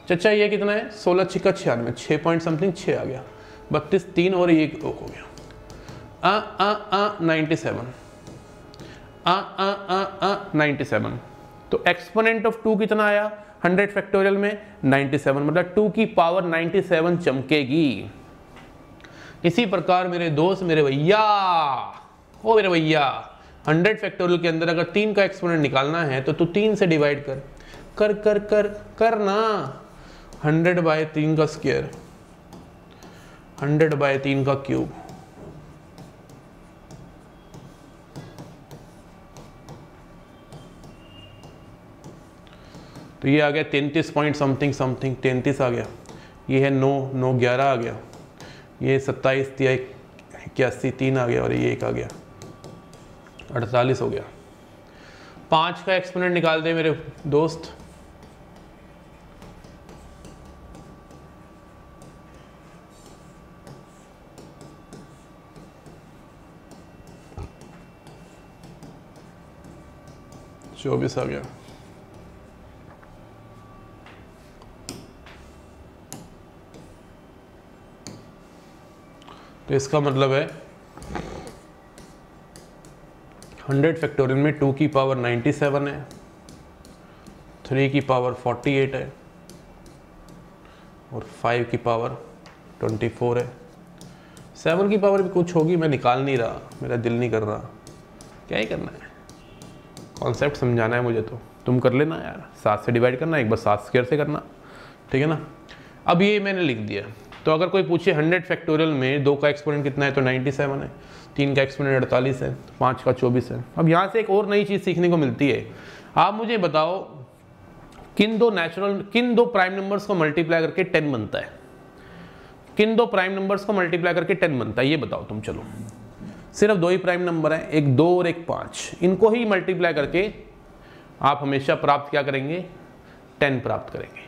S1: चचा, ये कितना है? सोलह छिक्का छियानवे छः पॉइंट समथिंग छः आ गया. बत्तीस, तीन और ये हो गया. आ आ आ नाइन्टी सेवन आ आ आ आ नाइन्टी सेवन तो एक्सपोनेंट ऑफ़ टू कितना आया? हंड्रेड फैक्टोरियल में 97 मतलब टू की पावर 97 चमकेगी. इसी प्रकार मेरे दोस्त, मेरे भैया, ओ मेरे भैया 100 फैक्टोरियल के अंदर अगर तीन का एक्सपोनेंट निकालना है तो तू तीन से डिवाइड कर। कर कर कर कर ना। हंड्रेड बाय तीन का स्क्वेयर हंड्रेड बाय तीन का क्यूब तो ये आ गया तैंतीस पॉइंट समथिंग समथिंग तैंतीस आ गया। ये है नौ नौ ग्यारह आ गया। ये सत्ताईस तिया इक्यासी, तीन आ गया और ये एक आ गया। अड़तालीस हो गया। पाँच का एक्सपोनेंट निकाल दे मेरे दोस्त। चौबीस आ गया। तो इसका मतलब है 100 फैक्टोरियल में 2 की पावर 97 है 3 की पावर 48 है, और 5 की पावर 24 है। 7 की पावर भी कुछ होगी, मैं निकाल नहीं रहा, मेरा दिल नहीं कर रहा। क्या ही करना है? कॉन्सेप्ट समझाना है मुझे तो। तुम कर लेना यार, सात से डिवाइड करना, एक बार सात स्क्र से करना, ठीक है ना? अब ये मैंने लिख दिया। तो अगर कोई पूछे 100 फैक्टोरियल में दो का एक्सपोनेंट कितना है तो 97 है। तीन का एक्सपोनेंट अड़तालीस है, पाँच का चौबीस है। अब यहाँ से एक और नई चीज़ सीखने को मिलती है। आप मुझे बताओ, किन दो नेचुरल किन दो प्राइम नंबर्स को मल्टीप्लाई करके टेन बनता है? किन दो प्राइम नंबर्स को मल्टीप्लाई करके टेन बनता है, ये बताओ तुम, चलो। सिर्फ़ दो ही प्राइम नंबर हैं, एक दो और एक पाँच। इनको ही मल्टीप्लाई करके आप हमेशा प्राप्त क्या करेंगे? टेन प्राप्त करेंगे।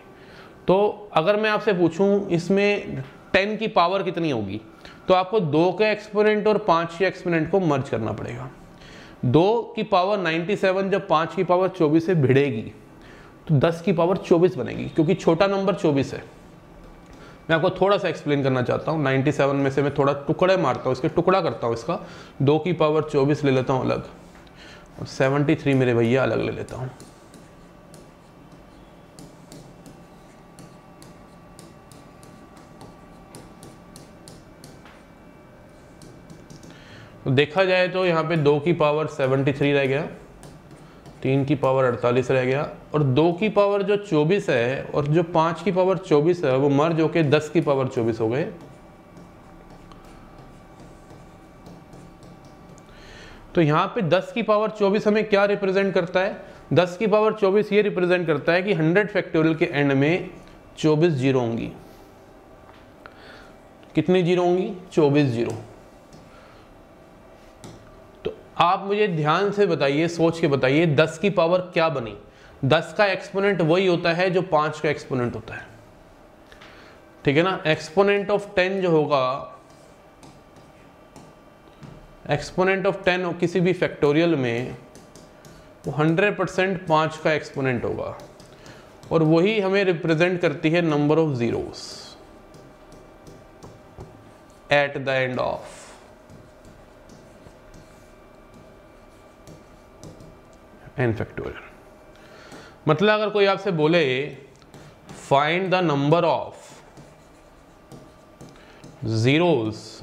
S1: तो अगर मैं आपसे पूछूँ, इसमें टेन की पावर कितनी होगी? तो आपको दो के एक्सपोनेंट और पाँच के एक्सपोनेंट को मर्ज करना पड़ेगा। दो की पावर 97 जब पाँच की पावर 24 से भिड़ेगी तो 10 की पावर 24 बनेगी, क्योंकि छोटा नंबर 24 है। मैं आपको थोड़ा सा एक्सप्लेन करना चाहता हूँ। 97 में से मैं थोड़ा टुकड़े मारता हूँ, इसके टुकड़ा करता हूँ इसका। दो की पावर 24 ले लेता हूँ अलग, और 73 मेरे भैया अलग ले लेता हूँ। तो देखा जाए तो यहाँ पे दो की पावर 73 रह गया, तीन की पावर 48 रह गया, और दो की पावर जो 24 है और जो पाँच की पावर 24 है, वो मर्ज होके 10 की पावर 24 हो गए। तो यहाँ पे 10 की पावर 24 हमें क्या रिप्रेजेंट करता है? 10 की पावर 24 ये रिप्रेजेंट करता है कि 100 फैक्टोरियल के एंड में 24 ज़ीरो होंगी। कितनी ज़ीरो होंगी? 24 ज़ीरो आप मुझे ध्यान से बताइए, सोच के बताइए, दस की पावर क्या बनी? दस का एक्सपोनेंट वही होता है जो पाँच का एक्सपोनेंट होता है। ठीक है ना? एक्सपोनेंट ऑफ़ टेन जो होगा एक्सपोनेंट ऑफ़ टेन किसी भी फैक्टोरियल में, वो हंड्रेड परसेंट पाँच का एक्सपोनेंट होगा। और वही हमें रिप्रेजेंट करती है number of zeros at the end of N factorial मतलब अगर कोई आपसे बोले find the number of zeros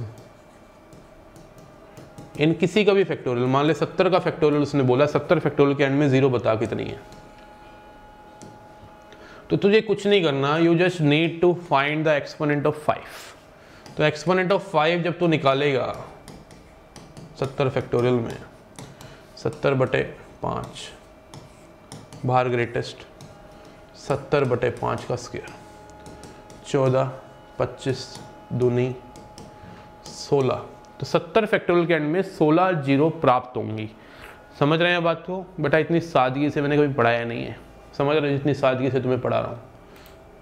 S1: in किसी का भी फैक्टोरियल मान ले सत्तर का फैक्टोरियल उसने बोला, सत्तर फैक्टोरियल के एंड में ज़ीरो बता कितनी है। तो तुझे कुछ नहीं करना you just need to find the exponent of five तो एक्सपोनेंट ऑफ़ फाइव जब तू निकालेगा, सत्तर फैक्टोरियल में, सत्तर बटे पाँच। बाहर ग्रेटेस्ट सत्तर बटे पाँच का स्क्वेयर चौदह, पच्चीस, दूनी, सोलह। तो सत्तर फैक्टोरियल के एंड में सोलह ज़ीरो प्राप्त होंगी। समझ रहे हैं बात को? बेटा, इतनी सादगी से मैंने कभी पढ़ाया नहीं है। समझ रहे जितनी सादगी से तुम्हें पढ़ा रहा हूँ।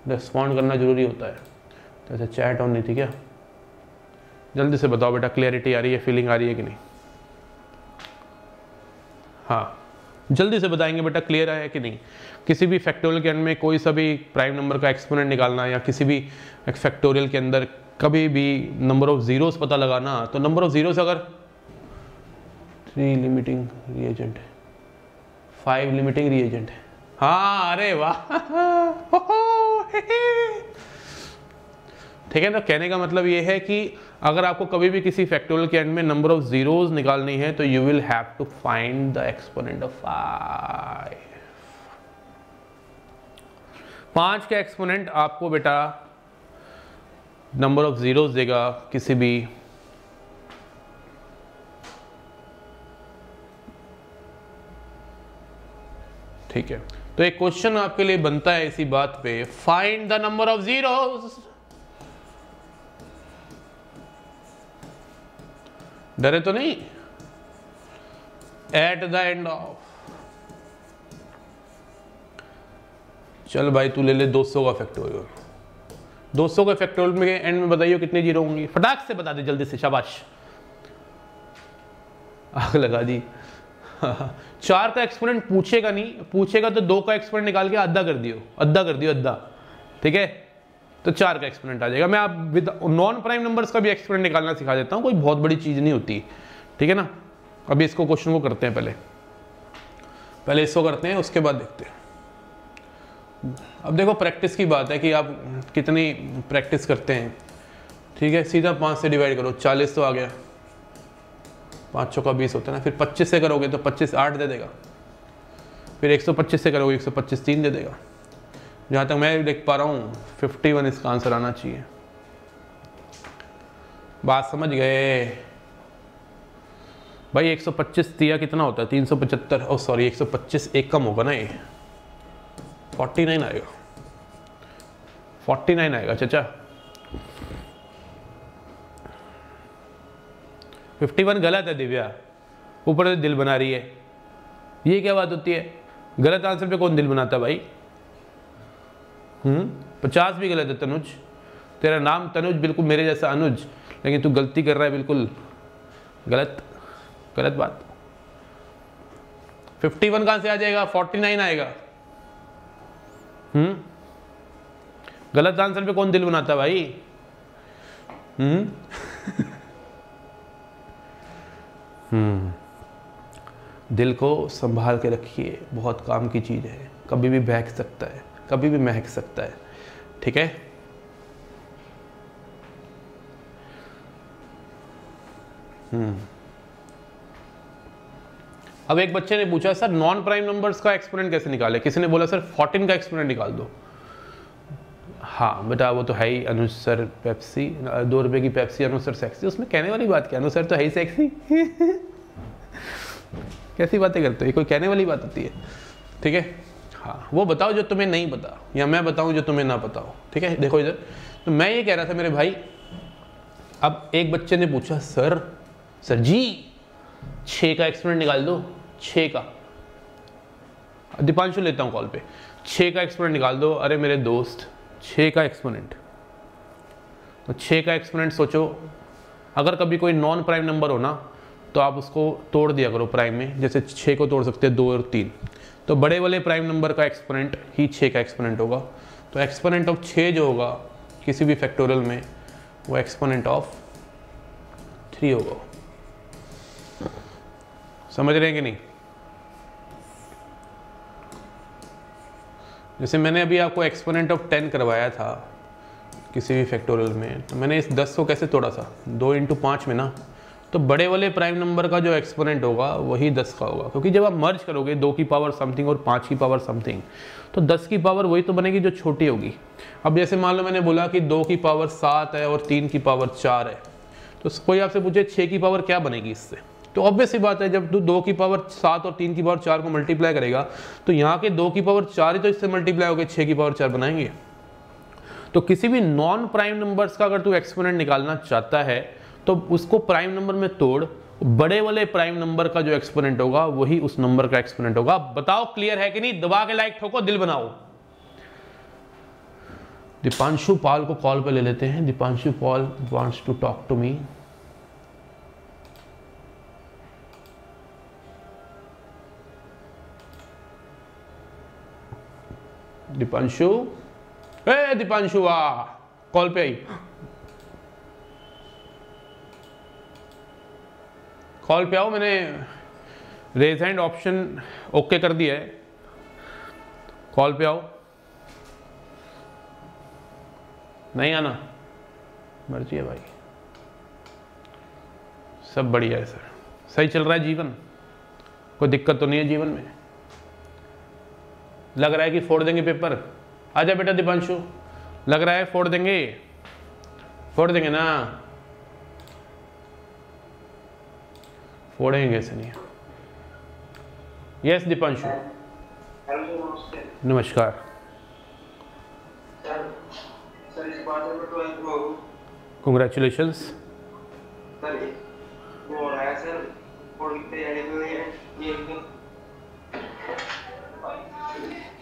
S1: रेस्पॉन्ड करना ज़रूरी होता है। तो अच्छा चैट ऑन नहीं थी क्या जल्दी से बताओ बेटा क्लियरिटी आ रही है फीलिंग आ रही है कि नहीं? हाँ। जल्दी से बताएँगे बेटा क्लियर है कि नहीं? किसी भी फैक्टोरियल के अंदर में कोई सा भी प्राइम नंबर का एक्सपोनेंट निकालना या किसी भी फैक्टोरियल के अंदर कभी भी नंबर ऑफ़ जीरोस पता लगाना तो नंबर ऑफ़ जीरोस अगर थ्री लिमिटिंग रिएजेंट है। फाइव लिमिटिंग रिएजेंट है। हाँ अरे वाह! ठीक है ना कहने का मतलब ये है कि अगर आपको कभी भी किसी फैक्टोरियल के एंड में नंबर ऑफ़ जीरोस निकालनी है तो you will have to find the exponent of five पाँच का एक्सपोनेंट आपको बेटा नंबर ऑफ़ जीरोस देगा किसी भी ठीक है तो एक क्वेश्चन आपके लिए बनता है इसी बात पे। Find the number of zeros डरे तो नहीं। एट द एंड ऑफ़ चल भाई, तू ले ले 200 का फैक्टोरियल 200 का फैक्टोरियल में एंड में बताइए कितने ज़ीरो होंगी। फटाक से बता दे जल्दी से, शाबाश। आग लगा दी। चार का एक्सपोनेंट पूछेगा नहीं, पूछेगा तो दो का एक्सपोनेंट निकाल के अद्धा कर दियो। अद्धा कर दियो अद्धा ठीक है? तो चार का एक्सपोनेंट आ जाएगा। मैं आप विद नॉन प्राइम नंबर्स का भी एक्सपोनेंट निकालना सिखा देता हूँ, कोई बहुत बड़ी चीज़ नहीं होती, ठीक है ना? अभी इसको क्वेश्चन को करते हैं पहले। पहले इसको करते हैं, उसके बाद देखते हैं। अब देखो प्रैक्टिस की बात है कि आप कितनी प्रैक्टिस करते हैं, ठीक है? सीधा पाँच से डिवाइड करो, चालीस तो आ गया। पाँच सौ का बीस होता है ना, फिर पच्चीस से करोगे तो पच्चीस आठ दे देगा। फिर एक सौ पच्चीस से करोगे, एक सौ पच्चीस तीन दे देगा। जहाँ तक मैं देख पा रहा हूँ फिफ्टी वन इसका आंसर आना चाहिए। बात समझ गए। भाई 125 दिया कितना होता है? तीन 375 ओ सॉरी 125 एक कम होगा ना ये? 49 आएगा। 49 आएगा, चाचा। 51 गलत है दिव्या। ऊपर से दिल बना रही है। ये क्या बात होती है? गलत आंसर पे कौन दिल बनाता है भाई? पचास भी गलत है तनुज। तेरा नाम तनुज बिल्कुल मेरे जैसा अनुज, लेकिन तू गलती कर रहा है बिल्कुल। गलत। गलत बात। 51 कहाँ से आ जाएगा? 49 आएगा। हम्म? गलत आंसर पे कौन दिल बनाता भाई? हम्म? हम्म। दिल को संभाल के रखिए, बहुत काम की चीज़ है। कभी भी बहक सकता है। कभी भी महक सकता है। ठीक है? हम्म। अब एक बच्चे ने पूछा, सर नॉन प्राइम नंबर्स का एक्सपोनेंट कैसे निकाले? किसी ने बोला, सर 14 का एक्सपोनेंट निकाल दो। हाँ बेटा, वो तो है ही अनुज सर पेप्सी दो रुपए की पेप्सी अनुज सर सेक्सी उसमें कहने वाली बात क्या? अनुज सर तो है ही सेक्सी कैसी बातें करते हो? ये कोई कहने वाली बात होती है? ठीक है? हाँ वो बताओ जो तुम्हें नहीं पता, या मैं बताऊँ जो तुम्हें ना पता हो, ठीक है? देखो इधर। तो मैं ये कह रहा था मेरे भाई, अब एक बच्चे ने पूछा, सर सर जी छः का एक्सपोनेंट निकाल दो छः का। दीपांशु लेता हूँ कॉल पे। छः का एक्सपोनेंट निकाल दो। अरे मेरे दोस्त छः का एक्सपोनेंट तो छः का एक्सपोनेंट सोचो। अगर कभी कोई नॉन प्राइम नंबर हो ना तो आप उसको तोड़ दिया करो प्राइम में, जैसे छः को तोड़ सकते हैं, दो और तीन। तो बड़े वाले प्राइम नंबर का एक्सपोनेंट ही छः का एक्सपोनेंट होगा। तो एक्सपोनेंट ऑफ़ छः जो होगा, किसी भी फैक्टोरियल में, वो एक्सपोनेंट ऑफ़ थ्री होगा। समझ रहे हैं कि नहीं? जैसे मैंने अभी आपको एक्सपोनेंट ऑफ़ टेन करवाया था किसी भी फैक्टोरियल में तो मैंने इस दस को कैसे तोड़ा था? दो इंटू पाँच में ना? तो बड़े वाले प्राइम नंबर का जो एक्सपोनेंट होगा वही दस का होगा क्योंकि जब आप मर्ज करोगे दो की पावर समथिंग और पाँच की पावर समथिंग तो दस की पावर वही तो बनेगी जो छोटी होगी अब जैसे मान लो मैंने बोला कि दो की पावर सात है और तीन की पावर चार है तो कोई आपसे पूछे छः की पावर क्या बनेगी इससे तो ऑब्वियस ही बात है जब तू दो की पावर सात और तीन की पावर चार को मल्टीप्लाई करेगा तो यहाँ के दो की पावर चार ही तो इससे मल्टीप्लाई होकर छः की पावर चार बनाएँगे तो किसी भी नॉन प्राइम नंबर्स का अगर तू एक्सपोनेंट निकालना चाहता है तो उसको प्राइम नंबर में तोड़, बड़े वाले प्राइम नंबर का जो एक्सपोनेंट होगा, वही उस नंबर का एक्सपोनेंट होगा। बताओ क्लियर है कि नहीं? दबा के लाइक ठोको, दिल बनाओ। दीपांशु पाल को कॉल पे ले लेते हैं। Deepanshu Pal wants to talk to me Deepanshu? ए, दीपांशु आ कॉल पे आई। कॉल पे आओ, मैंने रेज हैंड ऑप्शन ओके कर दिया है। कॉल पे आओ। नहीं आना। मर्ज़ी है भाई। सब बढ़िया है, सर। सही चल रहा है जीवन। कोई दिक्कत तो नहीं है जीवन में। लग रहा है कि फोड़ देंगे पेपर आजा बेटा दीपांशु। लग रहा है फोड़ देंगे। फोड़ देंगे ना। फोड़ेंगे कैसे नहीं यस दीपांशु। नमस्कार। कंग्रेचुलेशंस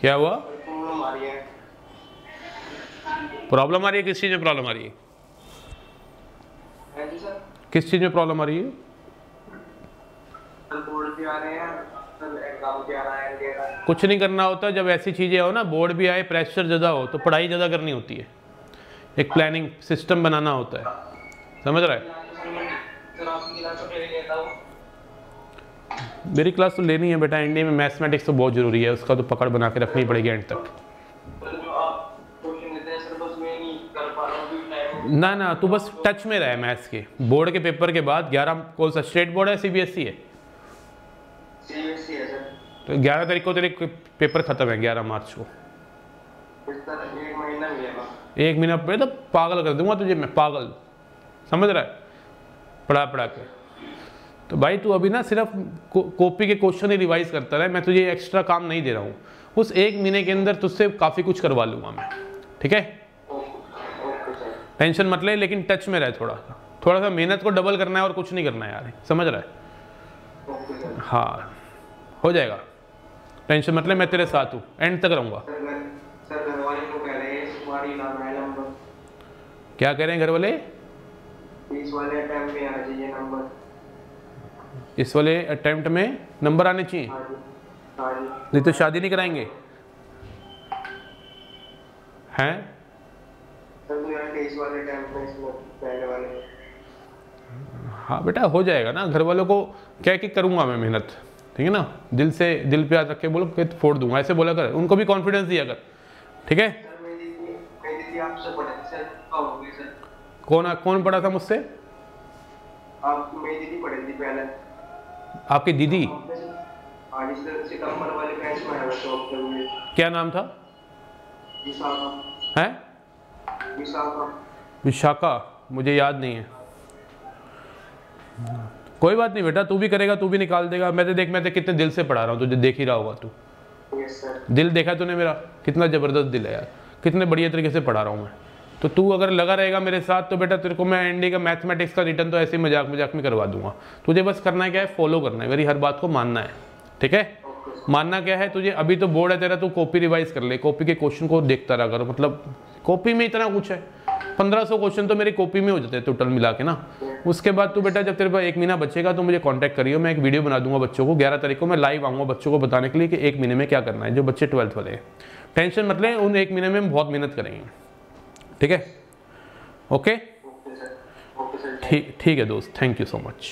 S1: क्या हुआ? प्रॉब्लम आ रही है? किस चीज़ में प्रॉब्लम आ रही है? किस चीज़ में प्रॉब्लम आ रही है? कुछ नहीं करना होता, जब ऐसी चीज़ें हो ना, बोर्ड भी आए, प्रेशर ज़्यादा हो तो पढ़ाई ज़्यादा करनी होती है। एक प्लानिंग सिस्टम बनाना होता है। समझ रहा है? मेरी क्लास तो लेनी है बेटा इंडिया में मैथमेटिक्स तो बहुत ज़रूरी है, उसका तो पकड़ बना के रखनी पड़ेगी एंड तक। ना ना, तू बस टच में रहे मैथ्स के। बोर्ड के पेपर के बाद ग्यारह, कौन सा स्टेट बोर्ड है सीबीएसई है? तो ग्यारह तारीख को तेरे पेपर खत्म है ग्यारह मार्च को। एक महीना पे तो पागल कर दूँगा तुझे मैं पागल। समझ रहा है? पढ़ा पढ़ा के। तो भाई तू अभी ना सिर्फ़ को, कॉपी के क्वेश्चन ही रिवाइज करता रहे मैं तुझे एक्स्ट्रा काम नहीं दे रहा हूँ। उस एक महीने के अंदर तुझसे काफ़ी कुछ करवा लूँगा मैं ठीक है? टेंशन मत ले लेकिन टच में रहे थोड़ा सा। थोड़ा सा मेहनत को डबल करना है और कुछ नहीं करना है यार समझ रहा है। हाँ। हो जाएगा। टेंशन मतलब मैं तेरे साथ हूँ। एंड तक रहूँगा। क्या कह रहे हैं घर वाले
S2: इस वाले अटेम्प्ट में आना चाहिए। नंबर
S1: इस वाले अटेम्प्ट में नंबर आने चाहिए
S2: हाँ हाँ
S1: नहीं तो शादी नहीं कराएँगे हैं हाँ बेटा हो जाएगा ना। घर वालों को क्या कि करूँगा मैं मेहनत। ठीक है ना? दिल से दिल पे हाथ रख के बोलो कि फोड़ दूँगा। ऐसे बोला कर। उनको भी कॉन्फिडेंस दिया कर। ठीक है? कौन कौन पढ़ा था मुझसे?
S2: दीदी पढ़ी थी पहले।
S1: आपकी दीदी?
S2: हाँ
S1: क्या नाम था? हैं?
S2: विशाखा।
S1: विशाखा मुझे याद नहीं है। कोई बात नहीं बेटा तू भी करेगा तू भी निकाल देगा। मैं तो देख मैं तो कितने दिल से पढ़ा रहा हूँ तुझे देख ही रहा होगा तू।
S2: सर
S1: दिल देखा तूने मेरा? कितना ज़बरदस्त दिल है यार। कितने बढ़िया तरीके से पढ़ा रहा हूँ मैं। तो तू अगर लगा रहेगा मेरे साथ तो बेटा तेरे को मैं एनडी का मैथमेटिक्स का रिटर्न तो ऐसे ही मज़ाक मज़ाक में करवा दूँगा। तुझे बस करना है क्या है? फॉलो करना है। मेरी हर बात को मानना है। ठीक है? मानना क्या है? तुझे अभी तो बोर्ड है तेरा तू कॉपी रिवाइज कर ले। कॉपी के क्वेश्चन को देखता रहा करो। मतलब कॉपी में इतना कुछ है। पंद्रह सौ क्वेश्चन तो मेरी कॉपी में हो जाते हैं टोटल मिला के ना। उसके बाद तू बेटा जब तेरे पास एक महीना बचेगा तो मुझे कांटेक्ट करियो मैं एक वीडियो बना दूँगा बच्चों को ग्यारह तारीख को मैं लाइव आऊँगा बच्चों को बताने के लिए कि एक महीने में क्या करना है जो बच्चे ट्वेल्थ वाले हैं। टेंशन मत लें उन एक महीने में हम बहुत मेहनत करेंगे। ठीक है? ओके ठीक ठीक है दोस्त थैंक यू सो मच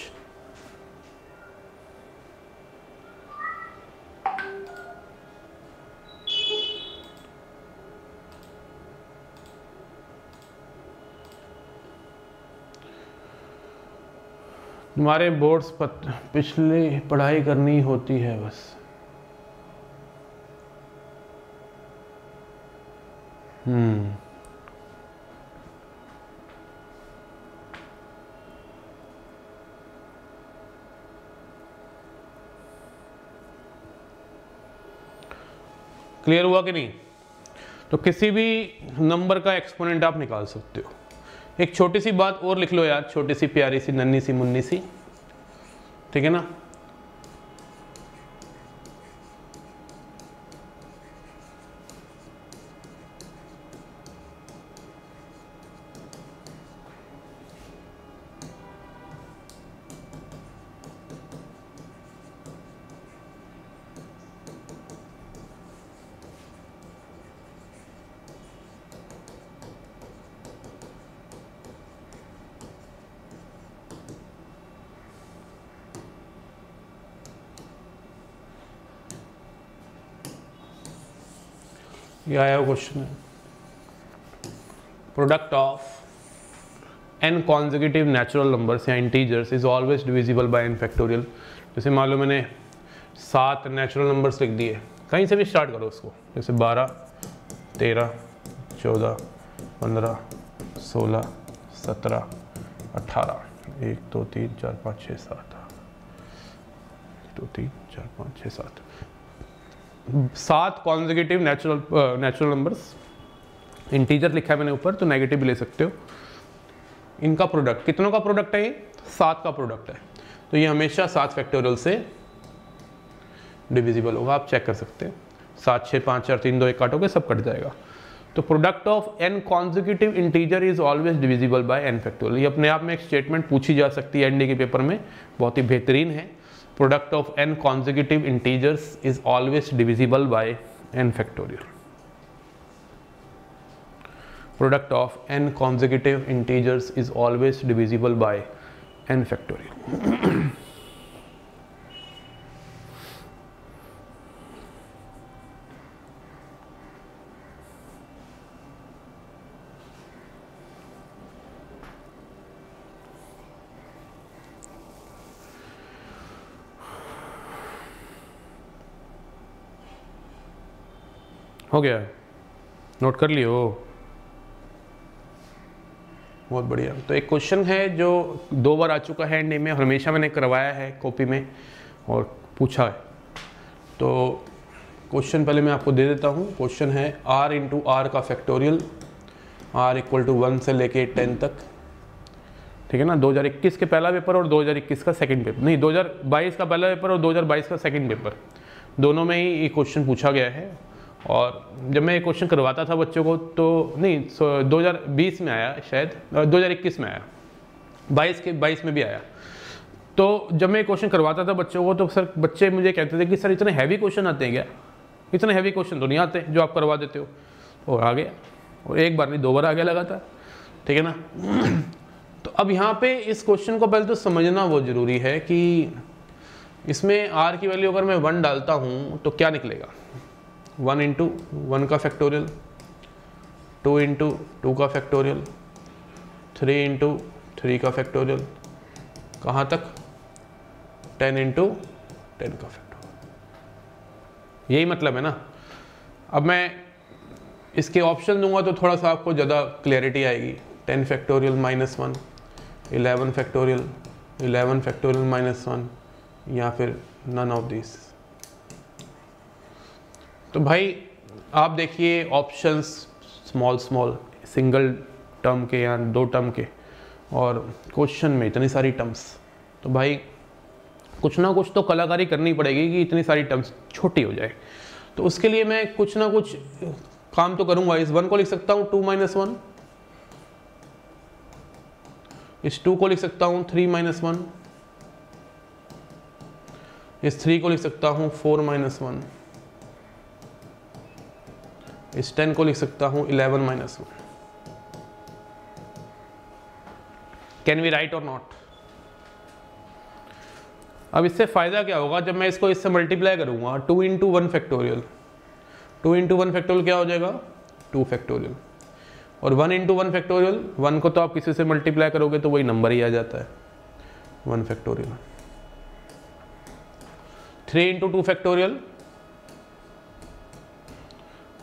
S1: तुम्हारे बोर्ड्स पत, पिछले पढ़ाई करनी होती है बस। हम्म। क्लियर हुआ कि नहीं? तो किसी भी नंबर का एक्सपोनेंट आप निकाल सकते हो। एक छोटी सी बात और लिख लो यार, छोटी सी प्यारी सी नन्नी सी, मुन्नी सी। ठीक है ना? ये आया क्वेश्चन है। Product of N consecutive natural numbers या integers is always divisible by N factorial जैसे मान लो मैंने सात नेचुरल नंबर्स लिख दिए, कहीं से भी स्टार्ट करो उसको। जैसे बारह, तेरह, चौदह, पंद्रह, सोलह, सत्रह अट्ठारह एक, दो, तीन, चार, पाँच छः सात। दो, तीन, चार, पाँच छः सात। सात consecutive natural natural numbers integer लिखा है मैंने ऊपर तो नेगेटिव ले सकते हो। इनका प्रोडक्ट कितनों का प्रोडक्ट है ये? सात का प्रोडक्ट है। तो ये हमेशा सात फैक्टोरियल से डिविजिबल होगा, आप चेक कर सकते हैं। सात छः पाँच, चार, तीन, दो, एक काटोगे, सब कट जाएगा। तो product of N consecutive integer is always divisible by N factorial ये अपने आप में एक स्टेटमेंट पूछी जा सकती है एनडी के पेपर में, बहुत ही बेहतरीन है। product of n consecutive integers is always divisible by n factorial. Product of n consecutive integers is always divisible by n factorial. हो गया। नोट कर लियो। बहुत बढ़िया। तो एक क्वेश्चन है जो दो बार आ चुका है एंड में, हमेशा मैंने करवाया है कॉपी में और पूछा है। तो क्वेश्चन पहले मैं आपको दे देता हूँ। क्वेश्चन है आर इंटू आर का factorial R equal to one से लेके टेन तक। ठीक है ना? 2021 के पहला पेपर और 2021 का सेकंड पेपर नहीं 2022 का पहला पेपर और 2022 का सेकंड पेपर दोनों में ही ये क्वेश्चन पूछा गया है। और जब मैं ये क्वेश्चन करवाता था बच्चों को तो नहीं दो हज़ार बीस में आया शायद दो हज़ार इक्कीस में आया। बाईस के, बाईस में भी आया। तो जब मैं क्वेश्चन करवाता था बच्चों को तो सर, बच्चे मुझे कहते थे कि सर, इतने हैवी क्वेश्चन आते हैं क्या? इतने हैवी क्वेश्चन तो नहीं आते जो आप करवा देते हो। और आ गया, और एक बार नहीं, दो बार आ गया लगातार। ठीक है ना? तो अब यहाँ पे इस क्वेश्चन को पहले तो समझना बहुत ज़रूरी है कि इसमें आर की वैल्यू अगर मैं वन डालता हूँ तो क्या निकलेगा? वन इंटू वन का फैक्टोरियल टू इंटू टू का फैक्टोरियल थ्री इंटू थ्री का फैक्टोरियल कहाँ तक? टेन इंटू टेन का फैक्टोरियल यही मतलब है ना? अब मैं इसके ऑप्शन दूँगा तो थोड़ा सा आपको ज़्यादा क्लैरिटी आएगी. Ten factorial minus one eleven factorial eleven factorial minus one या फिर नन ऑफ़ दिस तो भाई, आप देखिए options small small single term के या दो टर्म के, और क्वेश्चन में इतनी सारी टर्म्स तो भाई, कुछ ना कुछ तो कलाकारी करनी पड़ेगी कि इतनी सारी टर्म्स छोटी हो जाए। तो उसके लिए मैं कुछ ना कुछ काम तो करूँगा। इस वन को लिख सकता हूँ टू माइनस वन इस टू को लिख सकता हूँ थ्री माइनस वन इस थ्री को लिख सकता हूँ फोर माइनस वन इस टेन को लिख सकता हूँ, eleven minus one. Can we write or not अब इससे फ़ायदा क्या होगा जब मैं इसको इससे मल्टीप्लाई करूँगा? Two into one factorial two into one factorial क्या हो जाएगा? टू फैक्टोरियल और one into one factorial one को तो आप किसी से मल्टीप्लाई करोगे तो वही नंबर ही आ जाता है। One factorial three into two factorial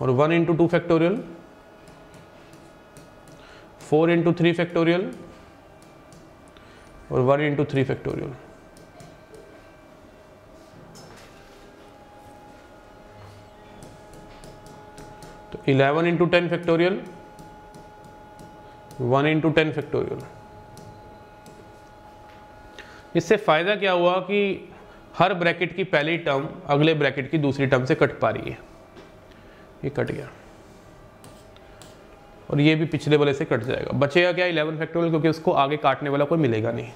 S1: और one into two factorial four into three factorial और वन इंटू थ्री फैक्टोरियल तो eleven into ten factorial one into ten factorial इससे फ़ायदा क्या हुआ कि हर ब्रैकेट की पहली टर्म अगले ब्रैकेट की दूसरी टर्म से कट पा रही है। ये कट गया। और ये भी पिछले वाले से कट जाएगा। बचेगा क्या इलेवन फैक्टोरियल? क्योंकि उसको आगे काटने वाला कोई मिलेगा नहीं।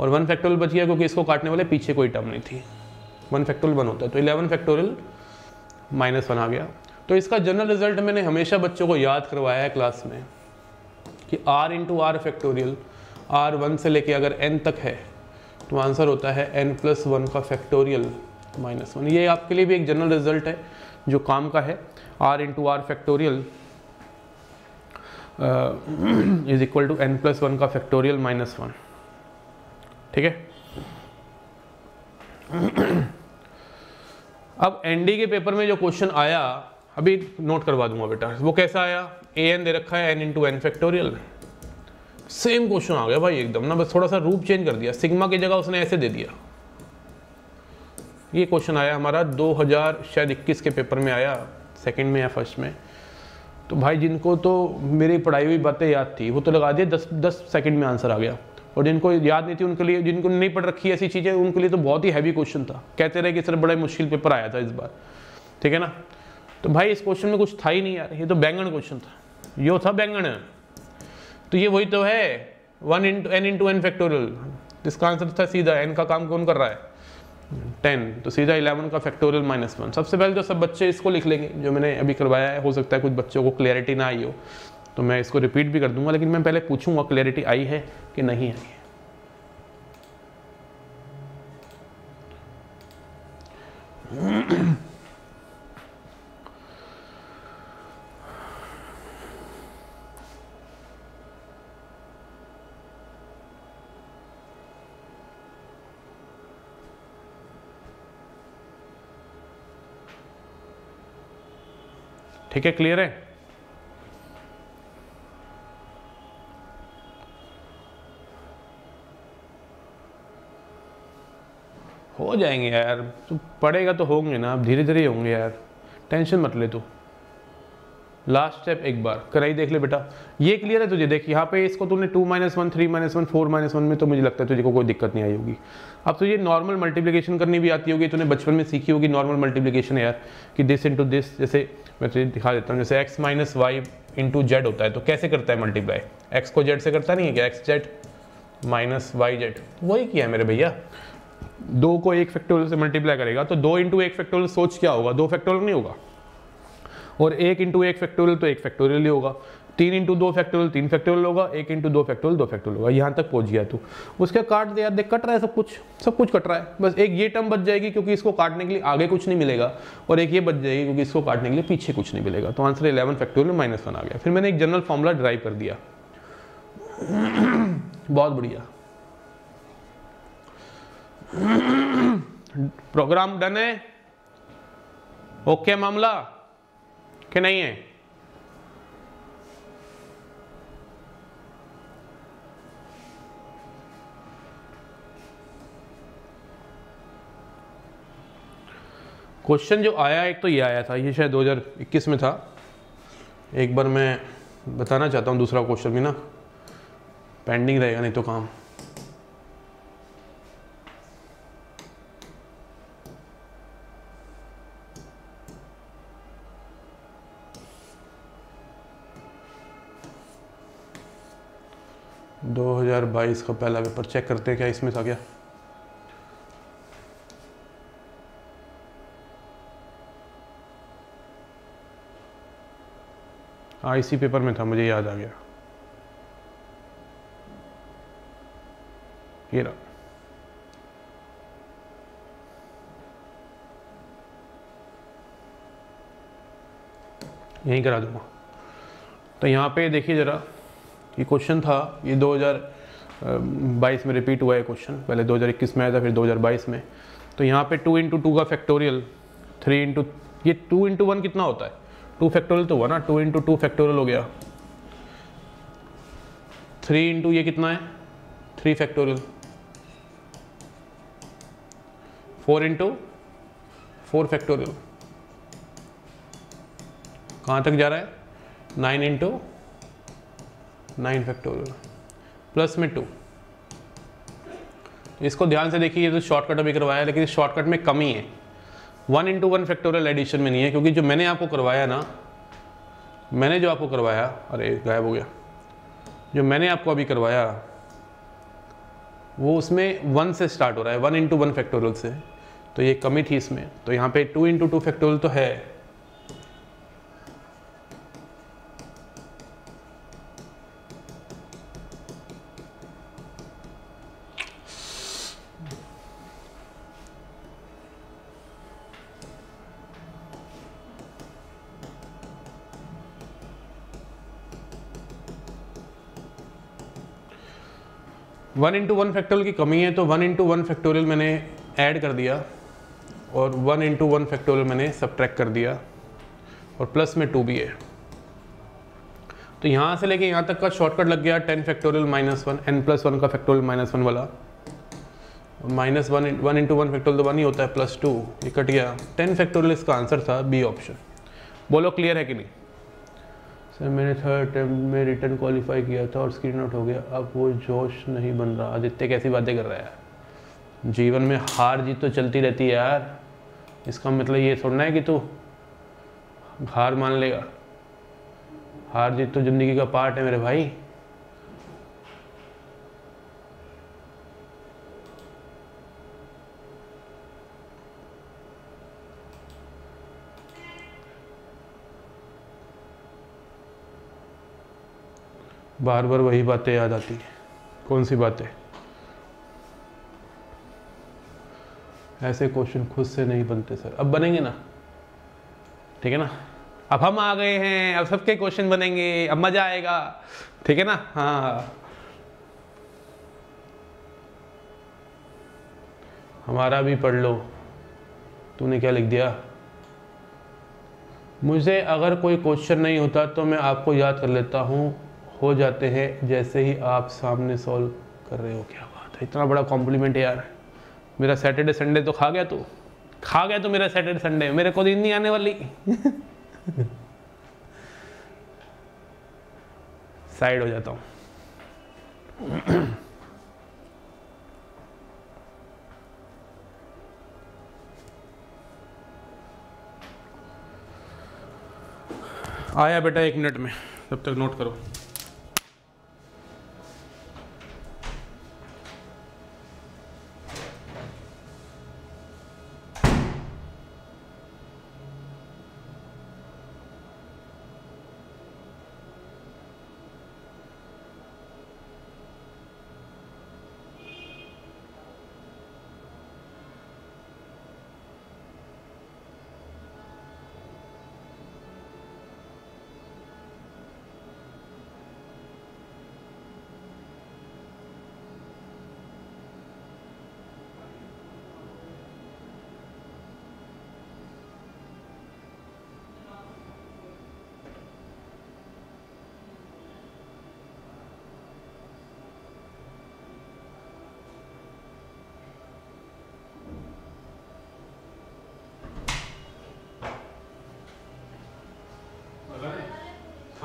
S1: और वन फैक्टोरियल बच गया क्योंकि इसको काटने वाले पीछे कोई टर्म नहीं थी। वन फैक्टोरियल वन होता है। तो इलेवन फैक्टोरियल माइनस वन आ गया। तो इसका जनरल रिज़ल्ट मैंने हमेशा बच्चों को याद करवाया है क्लास में कि R into R factorial R one से लेके अगर एन तक है तो आंसर होता है एन प्लस वन का फैक्टोरियल माइनस वन। ये आपके लिए भी एक जनरल रिज़ल्ट है, जो काम का है। R into R factorial is equal to N plus one का फैक्टोरियल माइनस वन ठीक है? अब एनडी के पेपर में जो क्वेश्चन आया, अभी नोट करवा दूँगा बेटा। वो कैसा आया? ए एन दे रखा है N into N factorial same question आ गया भाई, एकदम ना, बस थोड़ा सा रूप चेंज कर दिया। सिग्मा की जगह उसने ऐसे दे दिया। ये क्वेश्चन आया हमारा 2000 शायद 21 के पेपर में आया सेकंड में या फ़र्स्ट में। तो भाई जिनको तो मेरी पढ़ाई हुई बातें याद थी, वो तो लगा दिया दस दस सेकंड में आंसर आ गया। और जिनको याद नहीं थी उनके लिए, जिनको नहीं पढ़ रखी ऐसी चीज़ें, उनके लिए तो बहुत ही हैवी क्वेश्चन था। कहते रहे कि सर बड़ा मुश्किल पेपर आया था इस बार। ठीक है ना? तो भाई इस क्वेश्चन में कुछ था ही नहीं यार, ये तो बैंगन क्वेश्चन था। यो था बैंगन। तो ये वही तो है one into N into N factorial इसका आंसर था सीधा एन का काम कौन कर रहा है? टेन तो सीधा इलेवन का फैक्टोरियल माइनस वन सबसे पहले तो सब बच्चे इसको लिख लेंगे, जो मैंने अभी करवाया है, हो सकता है कुछ बच्चों को क्लैरिटी ना आई हो तो मैं इसको रिपीट भी कर दूँगा, लेकिन मैं पहले पूछूँगा क्लैरिटी आई है कि नहीं आई है। ठीक है क्लियर है? हो जाएँगे यार तो पढ़ेगा तो होंगे ना, अब धीरे धीरे होंगे यार। टेंशन मत ले तू। लास्ट स्टेप एक बार। कराई देख ले बेटा। ये क्लियर है तुझे? देख, यहाँ पे इसको तूने two minus one three minus one four minus one में तो मुझे लगता है तुझे को कोई दिक्कत नहीं आई होगी। अब तुझे नॉर्मल मल्टीप्लिकेशन करनी भी आती होगी, तूने बचपन में सीखी होगी नॉर्मल मल्टीप्लिकेशन यार, कि दिस इंटू दिस जैसे मैं तुझे दिखा देता हूँ, जैसे X minus Y into Z होता है तो कैसे करता है मल्टीप्लाई एक्स को जेड से करता नहीं है क्या? X Z minus Y Z वही किया है मेरे भैया। दो को एक फैक्टोरियल से मल्टीप्लाई करेगा तो दो इंटू एक फैक्टोरियल सोच क्या होगा? दो फैक्टोरियल नहीं होगा? और एक इंटू एक फैक्टोरियल तो एक फैक्टोरियल ही होगा। तीन इंटू दो फैक्टोरियल तीन फैक्टोरियल होगा, एक इंटू दो फैक्टोरियल दो फैक्टोरियल होगा। यहाँ तक पहुँच गया तू। उसके काट दे यार, देख, कट रहा है सब कुछ। सब कुछ कट रहा है। बस एक ये टर्म बच जाएगी क्योंकि इसको काटने के लिए आगे कुछ नहीं मिलेगा। और एक ये बच जाएगी क्योंकि इसको काटने के लिए पीछे कुछ नहीं मिलेगा। तो answer eleven factorial minus one आ गया। फिर मैंने एक जनरल फॉर्मूला ड्राइव कर दिया। बहुत बढ़िया। प्रोग्राम डन है। ओके मामला। कि नहीं है? क्वेश्चन जो आया, एक तो ये आया था, ये शायद 2021 में था। एक बार मैं बताना चाहता हूँ दूसरा क्वेश्चन भी ना। पेंडिंग रहेगा, नहीं तो काम। दो हज़ार बाईस का पहला पेपर चेक करते हैं क्या इसमें था क्या? हाँ इसी पेपर में था, मुझे याद आ गया। ये रहा। यहीं करा दूँगा। तो यहाँ पे देखिए ज़रा, ये क्वेश्चन था, ये 2022 में रिपीट हुआ है क्वेश्चन पहले 2021 में आया था, फिर 2022 में। तो यहाँ पे टू इंटू टू का फैक्टोरियल थ्री इंटू ये टू इंटू वन कितना होता है? टू फैक्टोरियल तो हुआ ना टू इंटू टू फैक्टोरियल हो गया। थ्री इंटू ये कितना है? Three factorial four into four factorial कहाँ तक जा रहा है? Nine into nine factorial plus में टू। इसको ध्यान से देखिए, ये तो शॉर्टकट अभी करवाया है, लेकिन शॉर्टकट में कमी है। One into one factorial addition में नहीं है, क्योंकि जो मैंने आपको करवाया ना, मैंने जो आपको करवाया, अरे गायब हो गया। जो मैंने आपको अभी करवाया, वो उसमें वन से स्टार्ट हो रहा है वन इंटू वन फैक्टोरियल से। तो ये कमी थी इसमें। तो यहाँ पे टू इंटू टू फैक्टोरियल तो है। वन इंटू वन फैक्टोरियल की कमी है तो वन इंटू वन फैक्टोरियल मैंने ऐड कर दिया और वन इंटू वन फैक्टोरियल मैंने सब्ट्रैक्ट कर दिया और प्लस में टू भी है। तो यहाँ से लेके यहाँ तक का शॉर्टकट लग गया ten factorial minus one N plus one का फैक्टोरियल माइनस वन वाला। Minus one one into one factorial तो वन ही होता है प्लस टू ये कट गया। टेन फैक्टोरियल इसका आंसर था बी ऑप्शन बोलो क्लियर है कि नहीं? सर, मैंने थर्ड अटैम्प्ट में रिटर्न क्वालिफाई किया था और स्क्रीन आउट हो गया। अब वो जोश नहीं बन रहा। आदित्य कैसी बातें कर रहा है? जीवन में हार जीत तो चलती रहती है यार। इसका मतलब ये थोड़ना है कि तू हार मान लेगा। हार जीत तो ज़िंदगी का पार्ट है मेरे भाई। बार बार वही बातें याद आती है। कौन सी बातें? ऐसे क्वेश्चन खुद से नहीं बनते, सर। अब बनेंगे ना? ठीक है ना? अब हम आ गए हैं। अब सबके क्वेश्चन बनेंगे। अब मज़ा आएगा। ठीक है ना? हाँ। हमारा भी पढ़ लो। तूने क्या लिख दिया? मुझे अगर कोई क्वेश्चन नहीं होता तो मैं आपको याद कर लेता हूँ। हो जाते हैं, जैसे ही आप सामने सॉल्व कर रहे हो। क्या बात है, इतना बड़ा कॉम्प्लीमेंट यार। मेरा सैटरडे संडे तो खा गया तू। खा गया तो मेरा सैटरडे संडे मेरे को दिन नहीं आने वाली। साइड हो जाता हूँ। आया बेटा एक मिनट में, तब तक नोट करो।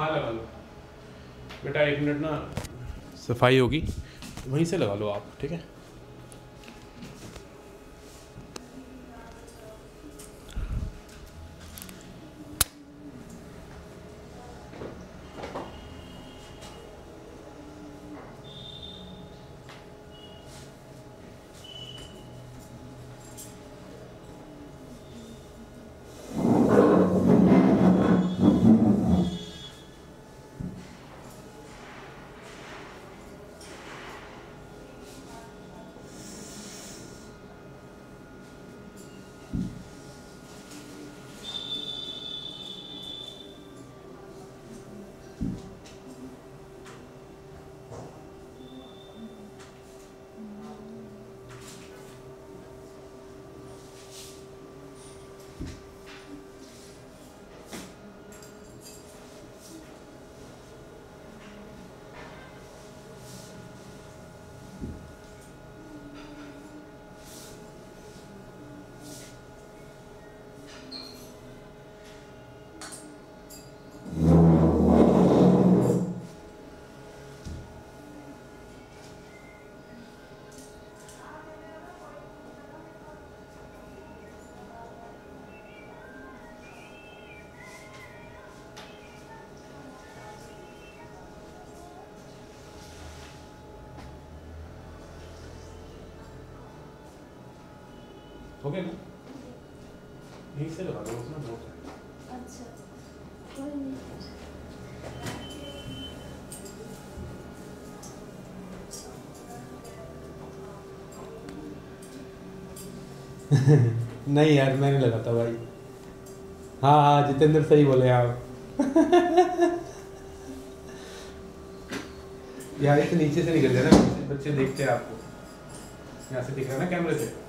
S1: हाँ लगा लो। बेटा, एक मिनट ना। सफ़ाई होगी। वहीं से लगा लो आप, ठीक है? हो
S3: नहीं
S1: यार मैं नहीं लगाता भाई। हाँ हाँ जितेंद्र सही बोले आप यार, इसे नीचे से निकल जाए ना बच्चे- बच्चे देखते हैं आपको। यहाँ से दिख रहा है ना कैमरे से?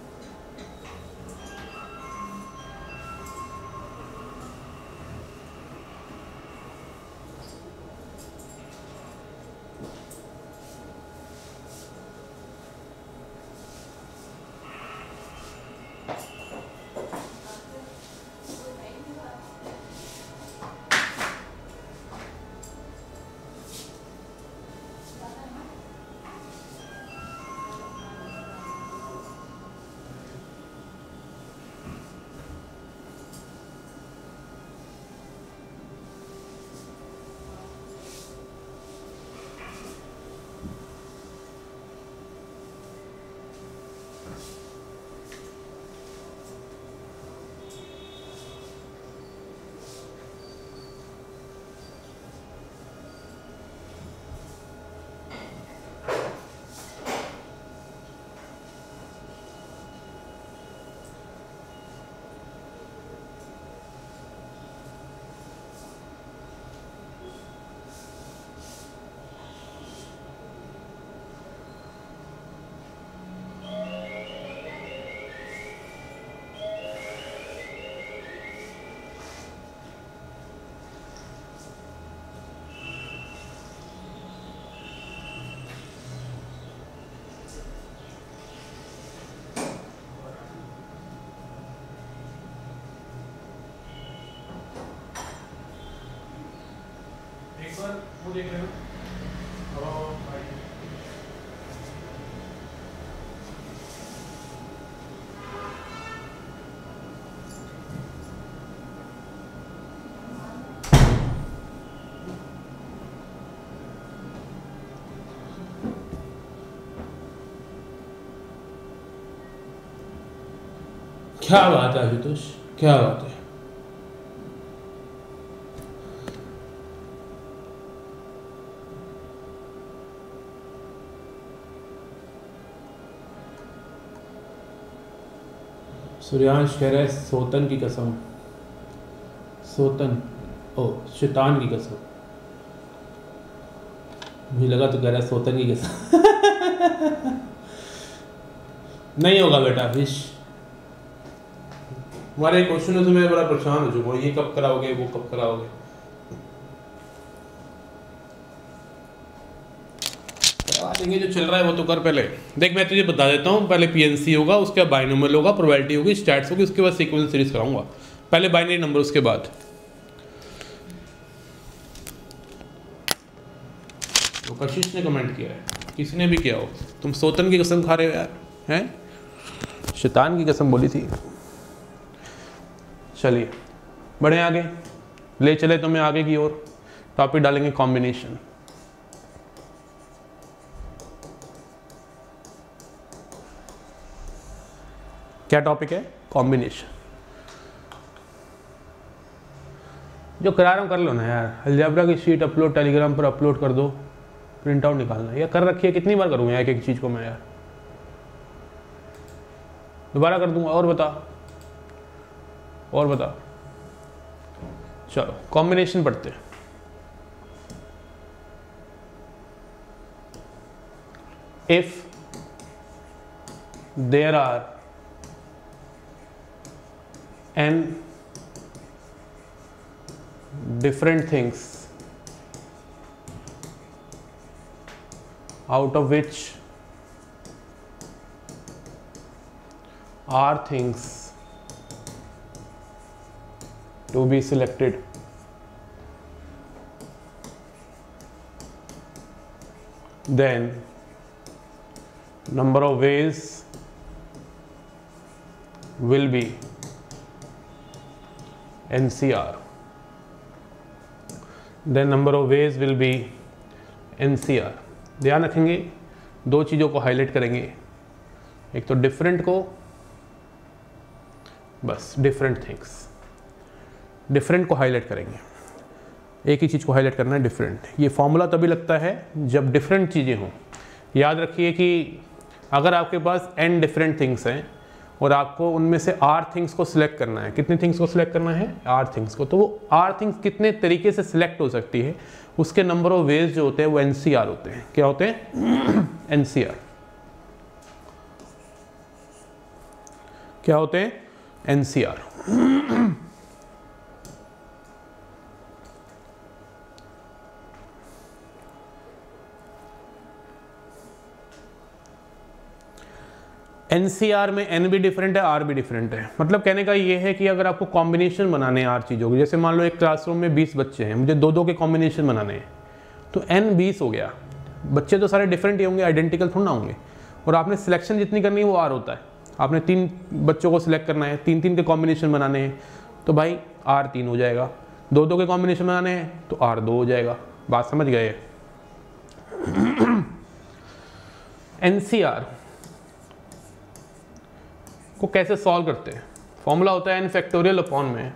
S1: वो देख और भाई। क्या बात है आशुतोष? क्या बात है? सूर्यांश कह रहा है सोतन की कसम। सोतन, ओ, शैतान की कसम। मुझे लगा तो कह रहा है सोतन की कसम। नहीं होगा बेटा विश हमारे क्वेश्चन से मैं बड़ा परेशान हो चुका हूँ, ये कब कराओगे, वो कब कराओगे? देंगे जो चल रहा है वो तो कर पहले। देख, मैं तुझे बता देता हूँ, पहले पीएनसी होगा, उसके बाद बाइनोमियल होगा प्रोबेबिलिटी होगी स्टैट्स होगी, उसके बाद सीक्वेंस सीरीज़ कराऊँगा। पहले बाइनरी नंबर उसके बाद। तो कशिश ने कमेंट किया है। किसी ने भी किया हो? तुम सोतन की कसम खा रहे हो यार, हैं? शैतान की कसम बोली थी। चलिए, बढ़े आगे। ले चले तुम्हें आगे की ओर टॉपिक डालेंगे कॉम्बिनेशन क्या टॉपिक है? कॉम्बिनेशन जो करा रहा हूँ कर लो ना यार अलजेब्रा की शीट अपलोड टेलीग्राम पर अपलोड कर दो प्रिंट आउट निकालना। या कर रखी है कितनी बार करूँगा एक एक चीज़ को मैं यार? दोबारा कर दूँगा और बता। और बता। चलो कॉम्बिनेशन पढ़ते हैं। If there are n different things out of which are things to be selected. Then number of ways will be NCR then number of ways will be NCR ध्यान रखेंगे, दो चीज़ों को हाईलाइट करेंगे। एक तो डिफरेंट को, बस डिफरेंट थिंग्स डिफरेंट को हाईलाइट करेंगे। एक ही चीज़ को हाईलाइट करना है डिफरेंट ये फॉर्मूला तभी लगता है जब डिफरेंट चीज़ें हों। याद रखिए कि अगर आपके पास एन डिफरेंट थिंग्स हैं और आपको उनमें से आर थिंग्स को सिलेक्ट करना है। कितनी थिंग्स को सिलेक्ट करना है? आर थिंग्स को। तो वो आर थिंग्स कितने तरीके से सिलेक्ट हो सकती है, उसके नंबर ऑफ़ वेज जो होते हैं वो एनसीआर होते हैं। क्या होते हैं? एनसीआर क्या होते हैं? एनसीआर एनसीआर में एन भी डिफरेंट है आर भी डिफरेंट है। मतलब कहने का ये है कि अगर आपको कॉम्बिनेशन बनाने हैं आर चीज़ों के, जैसे मान लो एक क्लासरूम में 20 बच्चे हैं, मुझे दो दो के कॉम्बिनेशन बनाने हैं तो एन 20 हो गया। बच्चे तो सारे डिफरेंट ही होंगे आइडेंटिकल थोड़ा होंगे। और आपने सिलेक्शन जितनी करनी है वो आर होता है। आपने तीन बच्चों को सिलेक्ट करना है तीन तीन के कॉम्बिनेशन बनाने हैं तो भाई आर तीन हो जाएगा। दो दो के कॉम्बिनेशन बनाने हैं तो आर दो हो जाएगा। बात समझ गए? एनसीआर को कैसे सॉल्व करते हैं? फॉर्मूला होता है एन फैक्टोरियल अपॉन में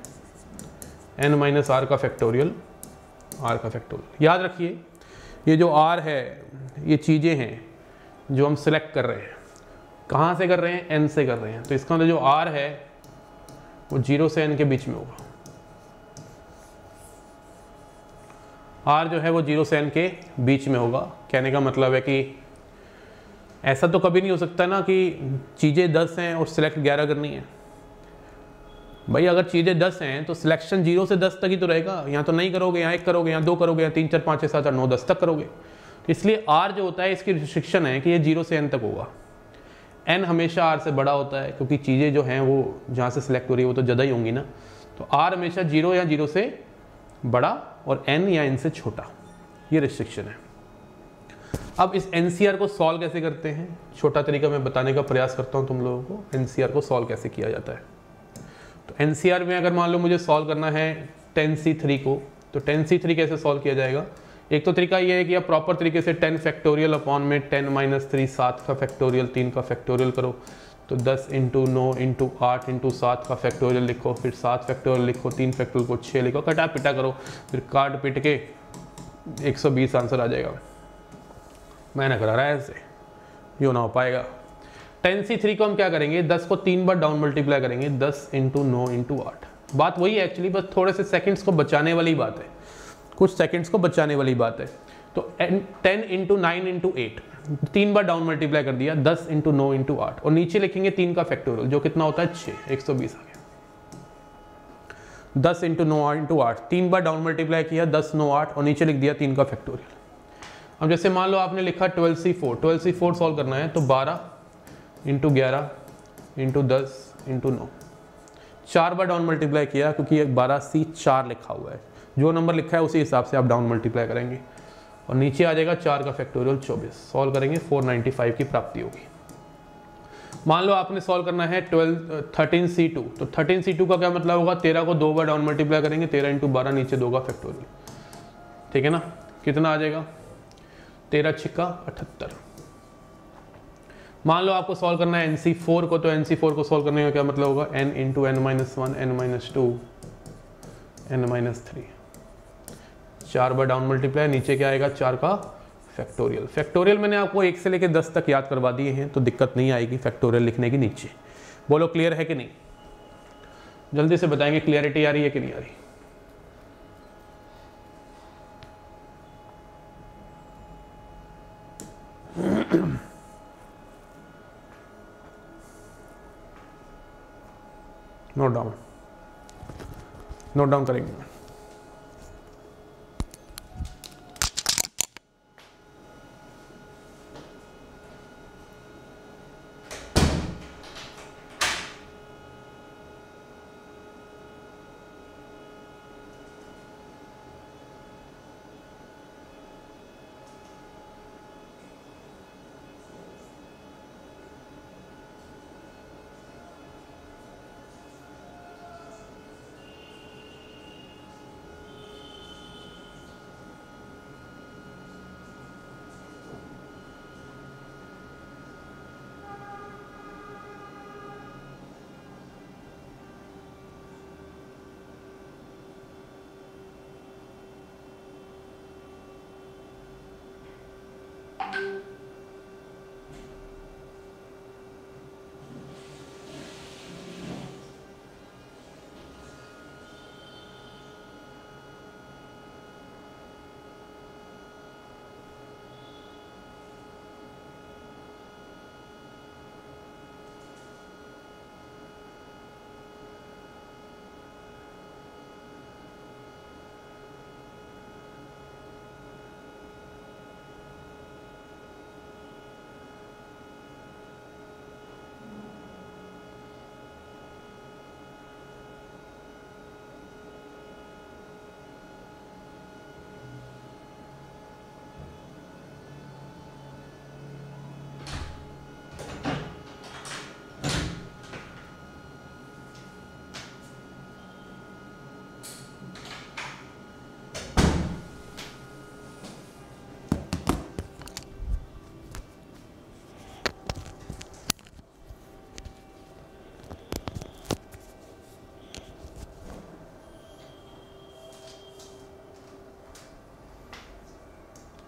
S1: एन माइनस आर का फैक्टोरियल आर का फैक्टोरियल याद रखिए, ये जो आर है, ये चीज़ें हैं जो हम सिलेक्ट कर रहे हैं। कहाँ से कर रहे हैं? एन से कर रहे हैं। तो इसका मतलब जो आर है, वो ज़ीरो से एन के बीच में होगा। आर जो है, वो ज़ीरो से एन के बीच में होगा। कहने का मतलब है कि ऐसा तो कभी नहीं हो सकता ना कि चीज़ें दस हैं और सिलेक्ट ग्यारह करनी है। भाई, अगर चीज़ें दस हैं तो सिलेक्शन ज़ीरो से दस तक ही तो रहेगा। यहाँ तो नहीं करोगे, यहाँ एक करोगे, यहाँ दो करोगे, यहाँ तीन, चार, पाँच छः सात, आठ, नौ, दस तक करोगे। इसलिए आर जो होता है, इसकी रिस्ट्रिक्शन है कि ये ज़ीरो से एन तक होगा। एन हमेशा आर से बड़ा होता है, क्योंकि चीज़ें जो हैं वो जहाँ से सिलेक्ट हो रही है, वो तो ज़्यादा ही होंगी ना। तो आर हमेशा ज़ीरो या ज़ीरो से बड़ा और एन या एन से छोटा। ये रिस्ट्रिक्शन है। अब इस एनसीआर को सॉल्व कैसे करते हैं? छोटा तरीका मैं बताने का प्रयास करता हूँ तुम लोगों को। एनसीआर को सॉल्व कैसे किया जाता है? तो एनसीआर में अगर मान लो मुझे सॉल्व करना है टेन सी थ्री को तो टेन सी थ्री कैसे सॉल्व किया जाएगा? एक तो तरीका ये है कि आप प्रॉपर तरीके से टेन फैक्टोरियल अपॉन में टेन माइनस थ्री सात का फैक्टोरियल, तीन का फैक्टोरियल करो। तो दस इंटू नौ इंटू आठ इंटू सात का फैक्टोरियल लिखो, फिर सात फैक्टोरियल लिखो, तीन फैक्टोरियल को छः लिखो कटा पिटा करो, फिर काट पिट के 120 आंसर आ जाएगा। मैंने करा रहा है ऐसे। यू ना हो पाएगा। टेन सी थ्री को हम क्या करेंगे? दस को तीन बार डाउन मल्टीप्लाई करेंगे। दस इंटू नौ इंटू आठ। बात वही है एक्चुअली बस थोड़े से सेकंड्स को बचाने वाली बात है। कुछ सेकंड्स को बचाने वाली बात है। तो ten into nine into eight तीन बार डाउन मल्टीप्लाई कर दिया। दस इंटू नौ इंटू आठ। और नीचे लिखेंगे तीन का फैक्टोरियल जो कितना होता है? छः एक सौ बीस आ गया। दस इंटू नौ इंटू आठ। तीन बार डाउन मल्टीप्लाई किया। दस नौ आठ। और नीचे लिख दिया तीन का फैक्टोरियल अब जैसे मान लो आपने लिखा twelve C four, twelve C four solve करना है तो बारह इंटू ग्यारह इंटू दस इंटू नौ। चार बार डाउन मल्टीप्लाई किया, क्योंकि बारह सी चार लिखा हुआ है। जो नंबर लिखा है, उसी हिसाब से आप डाउन मल्टीप्लाई करेंगे। और नीचे आ जाएगा चार का फैक्टोरियल चौबीस। सॉल्व करेंगे फोर नाइन्टी फाइव की प्राप्ति होगी। मान लो आपने सॉल्व करना है ट्वेल्व थर्टीन सी टू तो थर्टीन सी टू का क्या मतलब होगा? तेरह को दो बार डाउन मल्टीप्लाई करेंगे, तेरह इंटू बारह, नीचे दो का फैक्टोरियल ठीक है ना? कितना आ जाएगा? तेरह छिक्का अठहत्तर। मान लो आपको सॉल्व करना है एन सी फोर को तो एन सी फोर को सॉल्व करने का क्या मतलब होगा? N into N minus one N minus two N minus three चार बार डाउन मल्टीप्लाई नीचे क्या आएगा? चार का फैक्टोरियल फैक्टोरियल मैंने आपको एक से लेकर दस तक याद करवा दिए हैं तो दिक्कत नहीं आएगी फैक्टोरियल लिखने की नीचे। बोलो क्लियर है कि नहीं? जल्दी से बताएँगे क्लियरिटी आ रही है कि नहीं आ रही। नोट डाउन नोट डाउन करेंगे।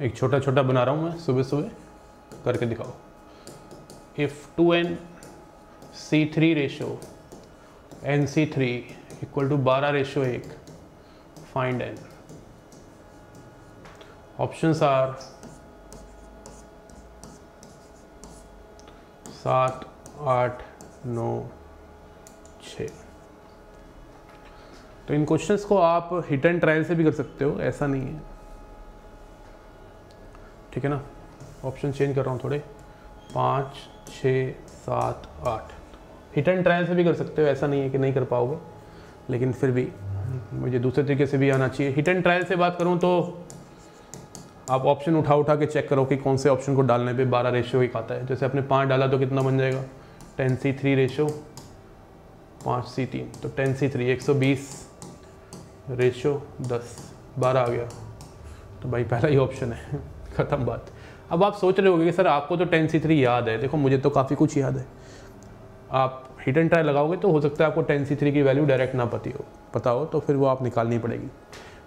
S1: एक छोटा छोटा बना रहा हूँ मैं सुबह सुबह करके दिखाओ। If two N C three ratio N C three equal to बारह रेशो एक फाइंड एन ऑप्शंस आर सात, आठ, नौ छ तो इन क्वेश्चंस को आप हिट एंड ट्रायल से भी कर सकते हो, ऐसा नहीं है। ठीक है ना? ऑप्शन चेंज कर रहा हूँ थोड़े। पाँच, छ, सात, आठ। हिट एंड ट्रायल से भी कर सकते हो, ऐसा नहीं है कि नहीं कर पाओगे। लेकिन फिर भी मुझे दूसरे तरीके से भी आना चाहिए। हिट एंड ट्रायल से बात करूँ तो आप ऑप्शन उठा उठा के चेक करो कि कौन से ऑप्शन को डालने पे बारह रेशियो एक आता है। जैसे आपने पाँच डाला तो कितना बन जाएगा? टेन सी थ्री रेशो पाँच सी तीन। तो टेन सी थ्री, एक सौ बीस रेशो दस। बारह आ गया। तो भाई पहला ही ऑप्शन है। ख़त्म बात। अब आप सोच रहे होगे कि सर आपको तो टेन सी थ्री याद है। देखो, मुझे तो काफ़ी कुछ याद है। आप हिट एंड ट्राई लगाओगे तो हो सकता है आपको टेन सी थ्री की वैल्यू डायरेक्ट ना पती हो। पता हो तो फिर वो आप निकालनी पड़ेगी।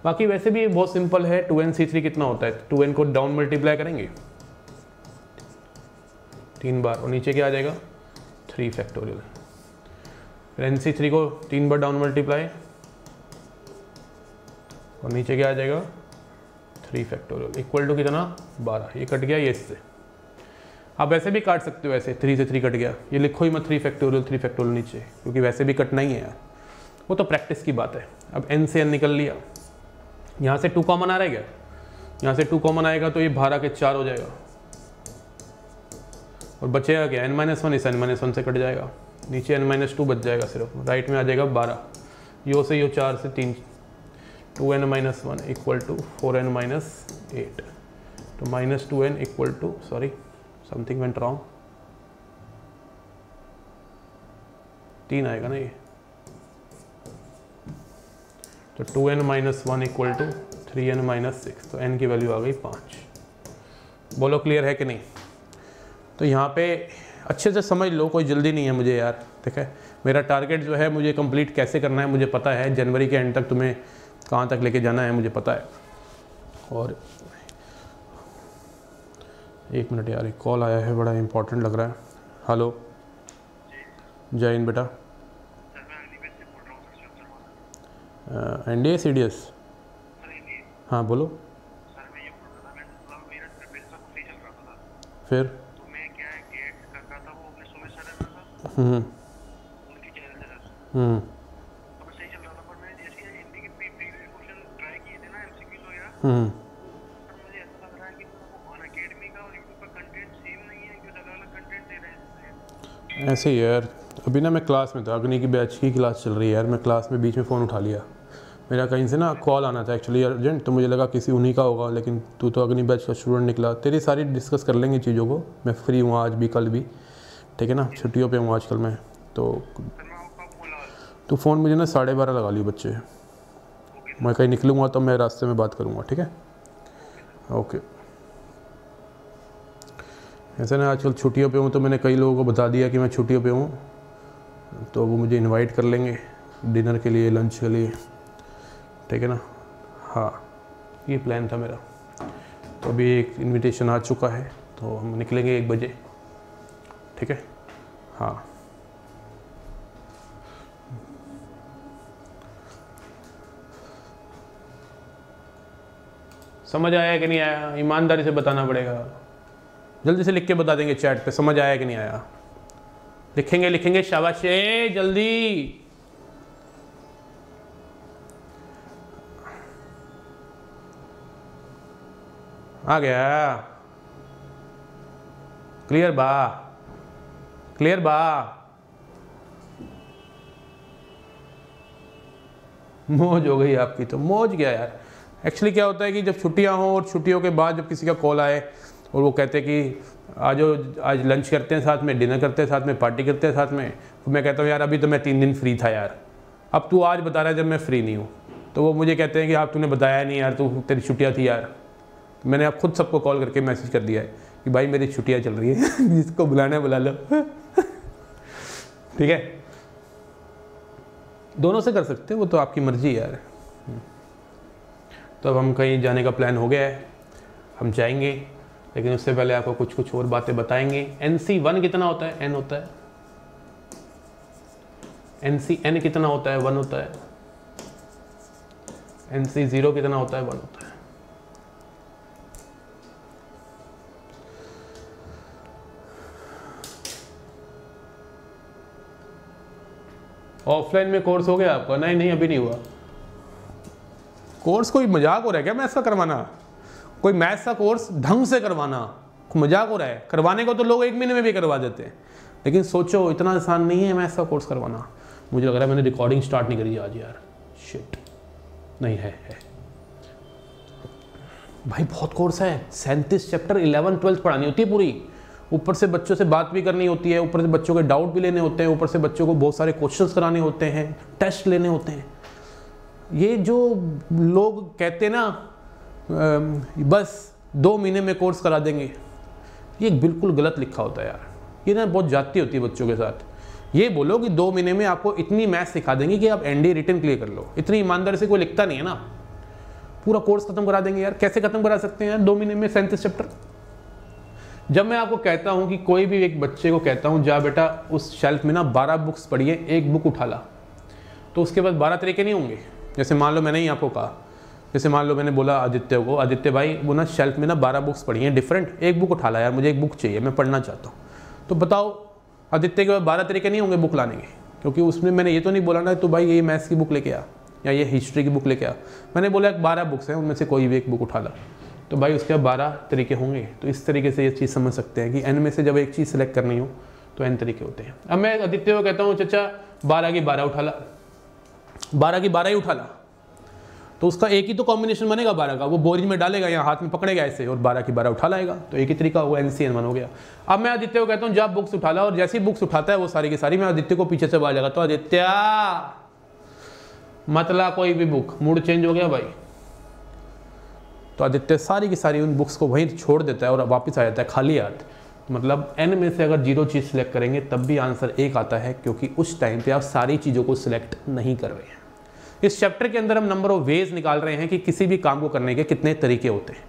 S1: बाकी वैसे भी बहुत सिंपल है, टू एन सी थ्री कितना होता है? टू एन को डाउन मल्टीप्लाई करेंगे। तीन बार और नीचे क्या आ जाएगा? थ्री फैक्टोरियल फिर एन सी थ्री को तीन बार डाउन मल्टीप्लाई और नीचे क्या आ जाएगा? थ्री फैक्टोरियल इक्वल टू कितना? बारह। ये कट गया ये इससे। आप वैसे भी काट सकते हो ऐसे। थ्री से थ्री कट गया। ये लिखो ही मत थ्री फैक्टोरियल थ्री फैक्टोरियल नीचे, क्योंकि वैसे भी कटना ही है यार। वो तो प्रैक्टिस की बात है। अब एन से एन निकल लिया। यहाँ से टू कॉमन आ रहा है क्या? यहाँ से टू कॉमन आएगा तो ये बारह के चार हो जाएगा। और बचेगा क्या? एन माइनस वन इस एन माइनस वन से कट जाएगा। नीचे एन माइनस टू बच जाएगा सिर्फ़। राइट में आ जाएगा बारह। यो से यो चार से तीन two N minus one equal to four N minus eight. तो minus two N equal to, sorry, something went wrong तीन आएगा ना ये। तो two N minus one equal to three N minus six तो एन की वैल्यू आ गई पाँच। बोलो क्लियर है कि नहीं? तो यहाँ पे अच्छे से समझ लो, कोई जल्दी नहीं है मुझे यार, ठीक है? मेरा टारगेट जो है मुझे कंप्लीट कैसे करना है, मुझे पता है, जनवरी के एंड तक तुम्हें कहाँ तक लेके जाना है, मुझे पता है। और एक मिनट यार, एक कॉल आया है, बड़ा इम्पोर्टेंट लग रहा है। हेलो जय हिंद बेटा।
S2: N D S C D S हाँ
S1: बोलो। फिर?
S2: मैं ये ऐसे ही
S1: यार। अभी ना मैं क्लास में था अग्नि की बैच की क्लास चल रही है यार। मैं क्लास में बीच में फ़ोन उठा लिया। मेरा कहीं से ना कॉल आना था एक्चुअली अर्जेंट तो मुझे लगा किसी उन्हीं का होगा लेकिन तू तो अग्नि बैच का स्टूडेंट निकला। तेरी सारी डिस्कस कर लेंगे चीज़ों को। मैं फ्री हूँ आज भी कल भी। ठीक है ना? छुट्टियों पे हूँ आजकल मैं। तो
S2: बोला
S1: तू फ़ोन मुझे ना साढ़े बारह लगा लियो बच्चे। मैं कहीं निकलूँगा तो मैं रास्ते में बात करूँगा, ठीक है? ओके ऐसे ना आजकल छुट्टियों पे हूँ तो मैंने कई लोगों को बता दिया कि मैं छुट्टियों पे हूँ तो वो मुझे इनवाइट कर लेंगे डिनर के लिए लंच के लिए, ठीक है ना? हाँ ये प्लान था मेरा। तो अभी एक इनविटेशन आ चुका है तो हम निकलेंगे एक बजे, ठीक है? हाँ। समझ आया कि नहीं आया? ईमानदारी से बताना पड़ेगा। जल्दी से लिख के बता देंगे चैट पे, समझ आया कि नहीं आया? लिखेंगे लिखेंगे, शाबाश जल्दी। आ गया। क्लियर बा। क्लियर बा। मौज हो गई आपकी तो मौज गया यार? एक्चुअली क्या होता है कि जब छुट्टियाँ हों और छुट्टियों के बाद जब किसी का कॉल आए और वो कहते हैं कि आज आज लंच करते हैं साथ में डिनर करते हैं साथ में पार्टी करते हैं साथ में तो मैं कहता हूँ, यार, अभी तो मैं तीन दिन फ्री था यार। अब तू आज बता रहा है जब मैं फ्री नहीं हूँ। तो वो मुझे कहते हैं कि आप तूने बताया नहीं यार, तू, तेरी छुट्टियाँ थी यार। तो मैंने आप खुद सबको कॉल करके मैसेज कर दिया है कि, भाई, मेरी छुट्टियाँ चल रही है, जिसको बुलाना है बुला लो। ठीक है? दोनों से कर सकते हो, वो तो आपकी मर्ज़ी यार। तो अब हम कहीं जाने का प्लान हो गया है। हम जाएँगे, लेकिन उससे पहले आपको कुछ कुछ और बातें बताएँगे। एन सी वन कितना होता है? एन होता है। एन सी एन कितना होता है? वन होता है। एन सी ज़ीरो कितना होता है? वन होता है। ऑफलाइन में कोर्स हो गया आपका? नहीं नहीं, अभी नहीं हुआ। कोर्स कोई मज़ाक हो रहा है क्या मैथ्स का करवाना? कोई मैथ्स का कोर्स ढंग से करवाना? मज़ाक हो रहा है? करवाने को तो लोग एक महीने में भी करवा देते हैं। लेकिन सोचो, इतना आसान नहीं है मैथ्स का कोर्स करवाना। मुझे लग रहा है मैंने रिकॉर्डिंग स्टार्ट नहीं करी आज यार। शिट नहीं, है है। भाई, बहुत कोर्स है। सैंतीस चैप्टर इलेवन ट्वेल्थ पढ़ानी होती है पूरी। ऊपर से बच्चों से बात भी करनी होती है। ऊपर से बच्चों के डाउट भी लेने होते हैं। ऊपर से बच्चों को बहुत सारे क्वेश्चंस कराने होते हैं। टेस्ट लेने होते हैं। ये जो लोग कहते ना बस दो महीने में कोर्स करा देंगे। ये बिल्कुल गलत लिखा होता है यार। ये ना बहुत जाती होती है बच्चों के साथ। ये बोलो कि दो महीने में आपको इतनी मैथ सिखा देंगे कि आप एनडी रिटर्न क्लियर कर लो। इतनी ईमानदारी से कोई लिखता नहीं है ना। पूरा कोर्स खत्म करा देंगे यार। कैसे खत्म करा सकते हैं यार दो महीने में सैंतीस चैप्टर? जब मैं आपको कहता हूँ कि कोई भी एक बच्चे को कहता हूँ, जा बेटा, उस शेल्फ में ना बारह बुक्स पढ़िए, एक बुक उठा ला। तो उसके बाद बारह तरीके नहीं होंगे? जैसे मान लो मैंने ही आपको कहा, जैसे मान लो मैंने बोला आदित्य को, आदित्य भाई, वो ना शेल्फ में ना बारह बुक्स पढ़ी हैं डिफरेंट एक बुक उठा ला यार, मुझे एक बुक चाहिए, मैं पढ़ना चाहता हूँ। तो बताओ, आदित्य के बाद बारह तरीके नहीं होंगे बुक लाने के? क्योंकि उसमें मैंने ये तो नहीं बोला ना तो भाई ये मैथ्स की बुक लेके आ, या ये हिस्ट्री की बुक लेके आ। मैंने बोला एक बारह बुक्स हैं, उनमें से कोई भी एक बुक उठा ला। तो भाई उसके बाद बारह तरीके होंगे तो इस तरीके से ये चीज़ समझ सकते हैं कि एन में से जब एक चीज़ सेलेक्ट करनी हो तो एन तरीके होते हैं। अब मैं आदित्य को कहता हूँ, चचा, बारह की बारह उठा ला। बारह की बारह ही उठा ला। तो उसका एक ही तो कॉम्बिनेशन बनेगा बारह का, वो बोरिंग में डालेगा या हाथ में पकड़ेगा ऐसे, और बारह की बारह उठा लाएगा। तो एक ही तरीका हुआ एन सी एन हो गया। अब मैं आदित्य को कहता हूँ जब बुक्स उठा ला, और जैसी बुक्स उठाता है, वो सारी की सारी मैं आदित्य को पीछे से बाहर जाएगा तो आदित्य! मतला कोई भी बुक मूड चेंज हो गया भाई। तो आदित्य सारी की सारी उन बुक्स को वहीं छोड़ देता है और वापस आ जाता है खाली हाथ। मतलब एन में से अगर ज़ीरो चीज़ सिलेक्ट करेंगे, तब भी आंसर एक आता है, क्योंकि उस टाइम पे आप सारी चीज़ों को सिलेक्ट नहीं कर रहे हैं। इस चैप्टर के अंदर हम नंबर ऑफ़ वेज निकाल रहे हैं कि किसी भी काम को करने के कितने तरीके होते हैं।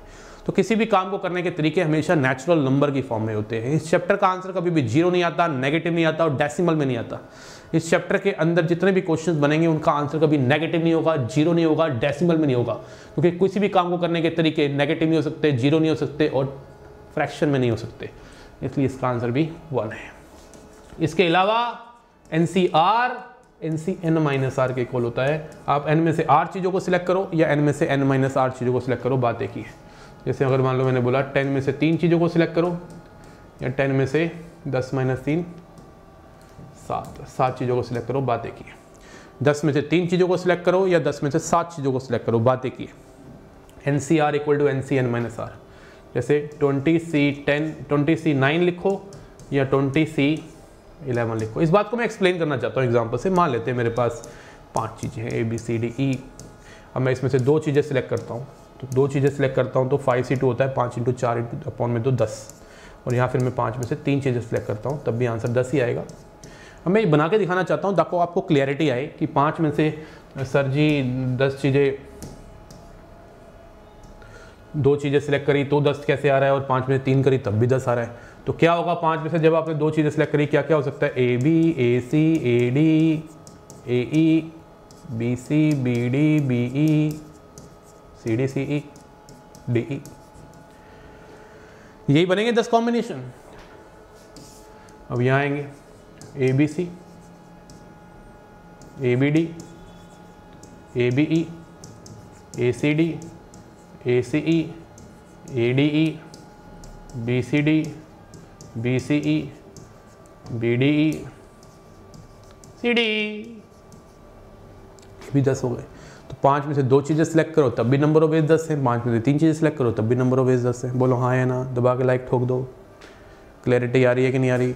S1: तो किसी भी काम को करने के तरीके हमेशा नेचुरल नंबर की फॉर्म में होते हैं। इस चैप्टर का आंसर कभी भी ज़ीरो नहीं आता नेगेटिव नहीं आता और डेसिमल में नहीं आता। इस चैप्टर के अंदर जितने भी क्वेश्चंस बनेंगे, उनका आंसर कभी नेगेटिव नहीं होगा ज़ीरो नहीं होगा डेसिमल में नहीं होगा। क्योंकि तो किसी भी काम को करने के तरीके नेगेटिव नहीं हो सकते ज़ीरो नहीं हो सकते और फ्रैक्शन में नहीं हो सकते। इसलिए इसका आंसर भी वन है। इसके अलावा N C R N C N minus R के इक्वल होता है। आप एन में से आर चीज़ों को सिलेक्ट करो या एन में से एन माइनस आर चीज़ों को सिलेक्ट करो, बात एक ही है। जैसे अगर मान लो मैंने बोला टेन में से तीन चीज़ों को सिलेक्ट करो, या टेन में से दस माइनस तीन, सात सात चीज़ों को सिलेक्ट करो, बात एक ही है। दस में से तीन चीज़ों को सिलेक्ट करो या दस में से सात चीज़ों को सिलेक्ट करो, बात एक ही है। N C R equal to N C N minus R जैसे twenty C ten twenty C nine लिखो या ट्वेंटी सी इलेवन लिखो। इस बात को मैं एक्सप्लेन करना चाहता हूँ। एग्ज़ाम्पल से मान लेते हैं, मेरे पास पाँच चीज़ें हैं ए बी सी डी ई अब मैं इसमें से दो चीज़ें सिलेक्ट करता हूँ। तो दो चीज़ें सिलेक्ट करता हूँ तो फाइव सी टू होता है, पाँच इंटू चार इंटू अपॉन में तो दस। और यहाँ फिर मैं पाँच में से तीन चीज़ें सिलेक्ट करता हूँ, तब भी आंसर दस ही आएगा। अब मैं ये बना के दिखाना चाहता हूँ, ताकि आपको क्लियरिटी आए कि पाँच में से, सर जी, दस चीज़ें, दो चीज़ें सिलेक्ट करी तो दस कैसे आ रहा है और पाँच में तीन करी, तब भी दस आ रहा है। तो क्या होगा पाँच में से जब आपने दो चीज़ें सिलेक्ट करी क्या क्या हो सकता है? A B A C A D A E B C B D B E C D C E D E यही बनेंगे दस कॉम्बिनेशन अब यहाँ आएँगे. A B C A B D A B E A C D A C E A D E B C D B C E B D E C D भी दस हो गए। तो पाँच में से दो चीज़ें सेलेक्ट करो, तब भी नंबर ऑफ़ वेज दस है। पाँच में से तीन चीज़ें सेलेक्ट करो, तब भी नंबर ऑफ़ वेज दस है। बोलो हाँ या ना? दबा के लाइक ठोक दो। क्लैरिटी आ रही है कि नहीं आ रही?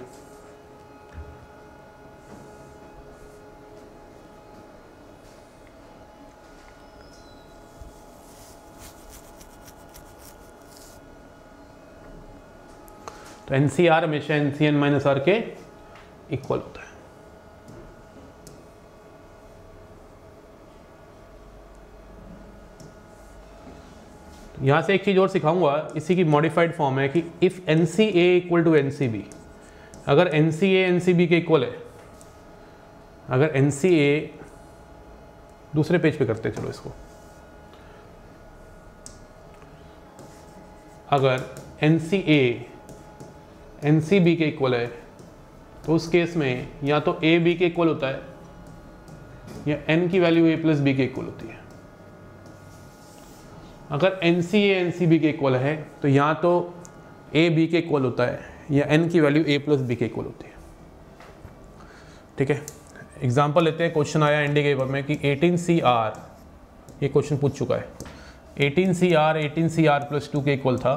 S1: तो एन सी आर हमेशा N C N minus R के इक्वल होता है। यहाँ से एक चीज़ और सिखाऊँगा, इसी की मॉडिफाइड फॉर्म है कि if N C A equal to N C B अगर N C A N C B के इक्वल है, अगर एन सी ए दूसरे पेज पे करते चलो इसको। अगर N C A N C B के इक्वल है तो उस केस में या तो ए बी के इक्वल होता है, या एन की वैल्यू ए प्लस बी के इक्वल होती है। अगर N C A N C B के इक्वल है तो या तो ए बी के इक्वल होता है, या एन की वैल्यू ए प्लस बी के इक्वल होती है। ठीक है? एग्ज़ाम्पल लेते हैं क्वेश्चन आया एनडी के पेपर में कि 18 सी आर ये क्वेश्चन पूछ चुका है। 18 C R 18 C R plus two के इक्वल था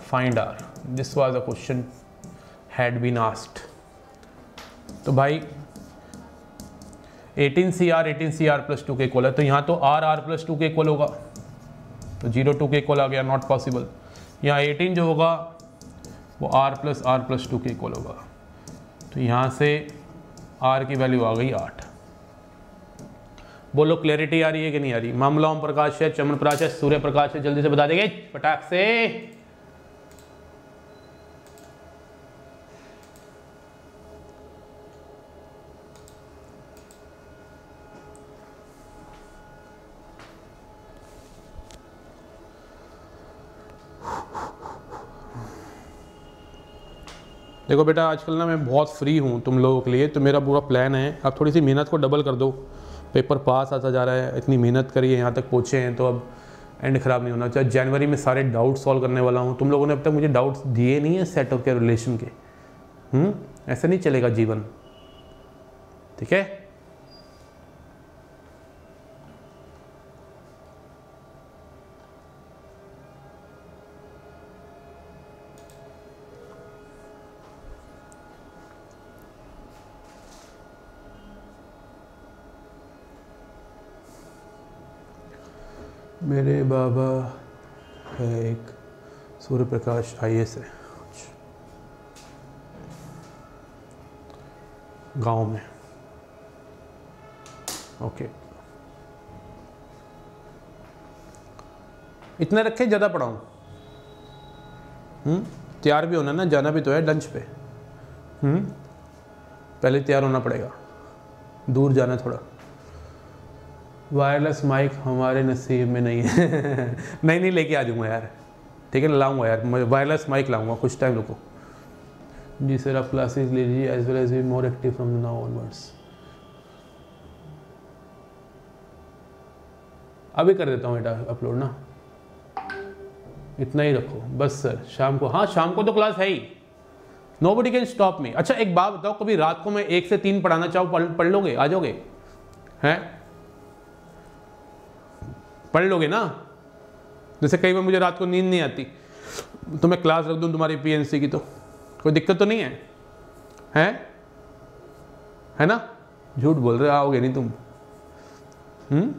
S1: find R this was a question had been asked तो भाई 18 C R eighteen C R plus two के इक्वल है तो यहाँ तो आर आर प्लस टू के इक्वल होगा। तो ज़ीरो टू के इक्वल आ गया नॉट पॉसिबल यहाँ 18 जो होगा, वो R plus R plus two के इक्वल होगा। तो यहाँ से आर की वैल्यू आ गई आठ। बोलो क्लैरिटी आ रही है कि नहीं आ रही? मामला ओम प्रकाश है, चमन प्रकाश है सूर्य प्रकाश है, जल्दी से बता देंगे पटाख से। देखो बेटा, आजकल ना मैं बहुत फ्री हूँ तुम लोगों के लिए तो मेरा पूरा प्लान है, आप थोड़ी सी मेहनत को डबल कर दो। पेपर पास आता जा रहा है, इतनी मेहनत करिए यहाँ तक पहुँचे हैं तो अब एंड ख़राब नहीं होना चाहिए। जनवरी में सारे डाउट सॉल्व करने वाला हूँ। तुम लोगों ने अब तक मुझे डाउट्स दिए नहीं है सेट ऑफ़ के रिलेशन के। हम्म? ऐसा नहीं चलेगा जीवन। ठीक है? मेरे बाबा है एक सूर्य प्रकाश आई एस है गाँव में। ओके इतने रखे ज़्यादा पढ़ाऊँ? हम्म? तैयार भी होना ना, जाना भी तो है लंच पे। हम्म? पहले तैयार होना पड़ेगा। दूर जाना थोड़ा। वायरलेस माइक हमारे नसीब में नहीं है। नहीं नहीं, लेके आ जाऊँगा यार। ठीक है ना? लाऊँगा यार। मैं वायरलेस माइक लाऊँगा कुछ टाइम रुको। जी सर आप क्लासेस लीजिए as well as be more active from now onwards अभी कर देता हूँ बेटा अपलोड ना। इतना ही रखो। बस सर शाम को। हाँ शाम को तो क्लास है ही। Nobody can stop me अच्छा एक बात बताओ, कभी रात को मैं एक से तीन पढ़ाना चाहूँ पढ़ लोगे? आ जाओगे? हैं? पढ़ लोगे ना? जैसे कई बार मुझे रात को नींद नहीं आती। तो मैं क्लास रख दूँ तुम्हारी पीएनसी की तो। कोई दिक्कत तो नहीं है? हैं? है ना? झूठ बोल रहे आओगे नहीं तुम। हम्म?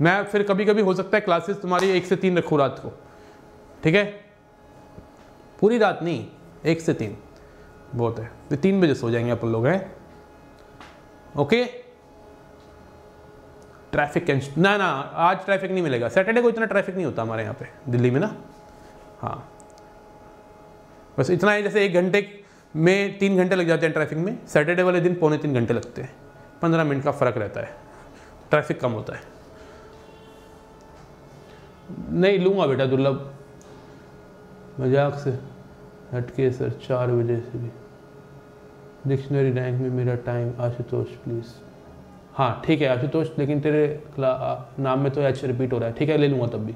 S1: मैं फिर कभी कभी हो सकता है क्लासेस तुम्हारी एक से तीन रखूँ रात को। ठीक है? पूरी रात नहीं, एक से तीन। बहुत है। तो तीन बजे सो जाएँगे अपन लोग, हैं? ओके? ट्रैफ़िक ना ना, आज ट्रैफ़िक नहीं मिलेगा। सैटरडे को इतना ट्रैफ़िक नहीं होता हमारे यहाँ पे, दिल्ली में ना? हाँ। बस इतना है, जैसे एक घंटे में तीन घंटे लग जाते हैं ट्रैफ़िक में। सैटरडे वाले दिन पौने तीन घंटे लगते हैं। पंद्रह मिनट का फ़र्क रहता है। ट्रैफ़िक कम होता है। नहीं, लूँगा बेटा दुर्लभ। मज़ाक से। हटके सर, चार बजे से भी। डिक्शनरी रैंक में मेरा टाइम आशुतोष प्लीज़ हाँ ठीक है, आशुतोष, लेकिन तेरे नाम में तो एच रिपीट हो रहा है। ठीक है, ले लूँगा तब भी।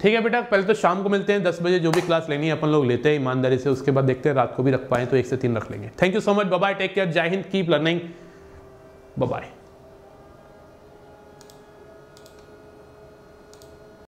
S1: ठीक है बेटा, पहले तो शाम को मिलते हैं, दस बजे जो भी क्लास लेनी है अपन लोग लेते हैं, ईमानदारी से, उसके बाद देखते हैं रात को भी रख पाए तो एक से तीन रख लेंगे। Thank you so much bye take care जय हिंद कीप लर्निंग बाय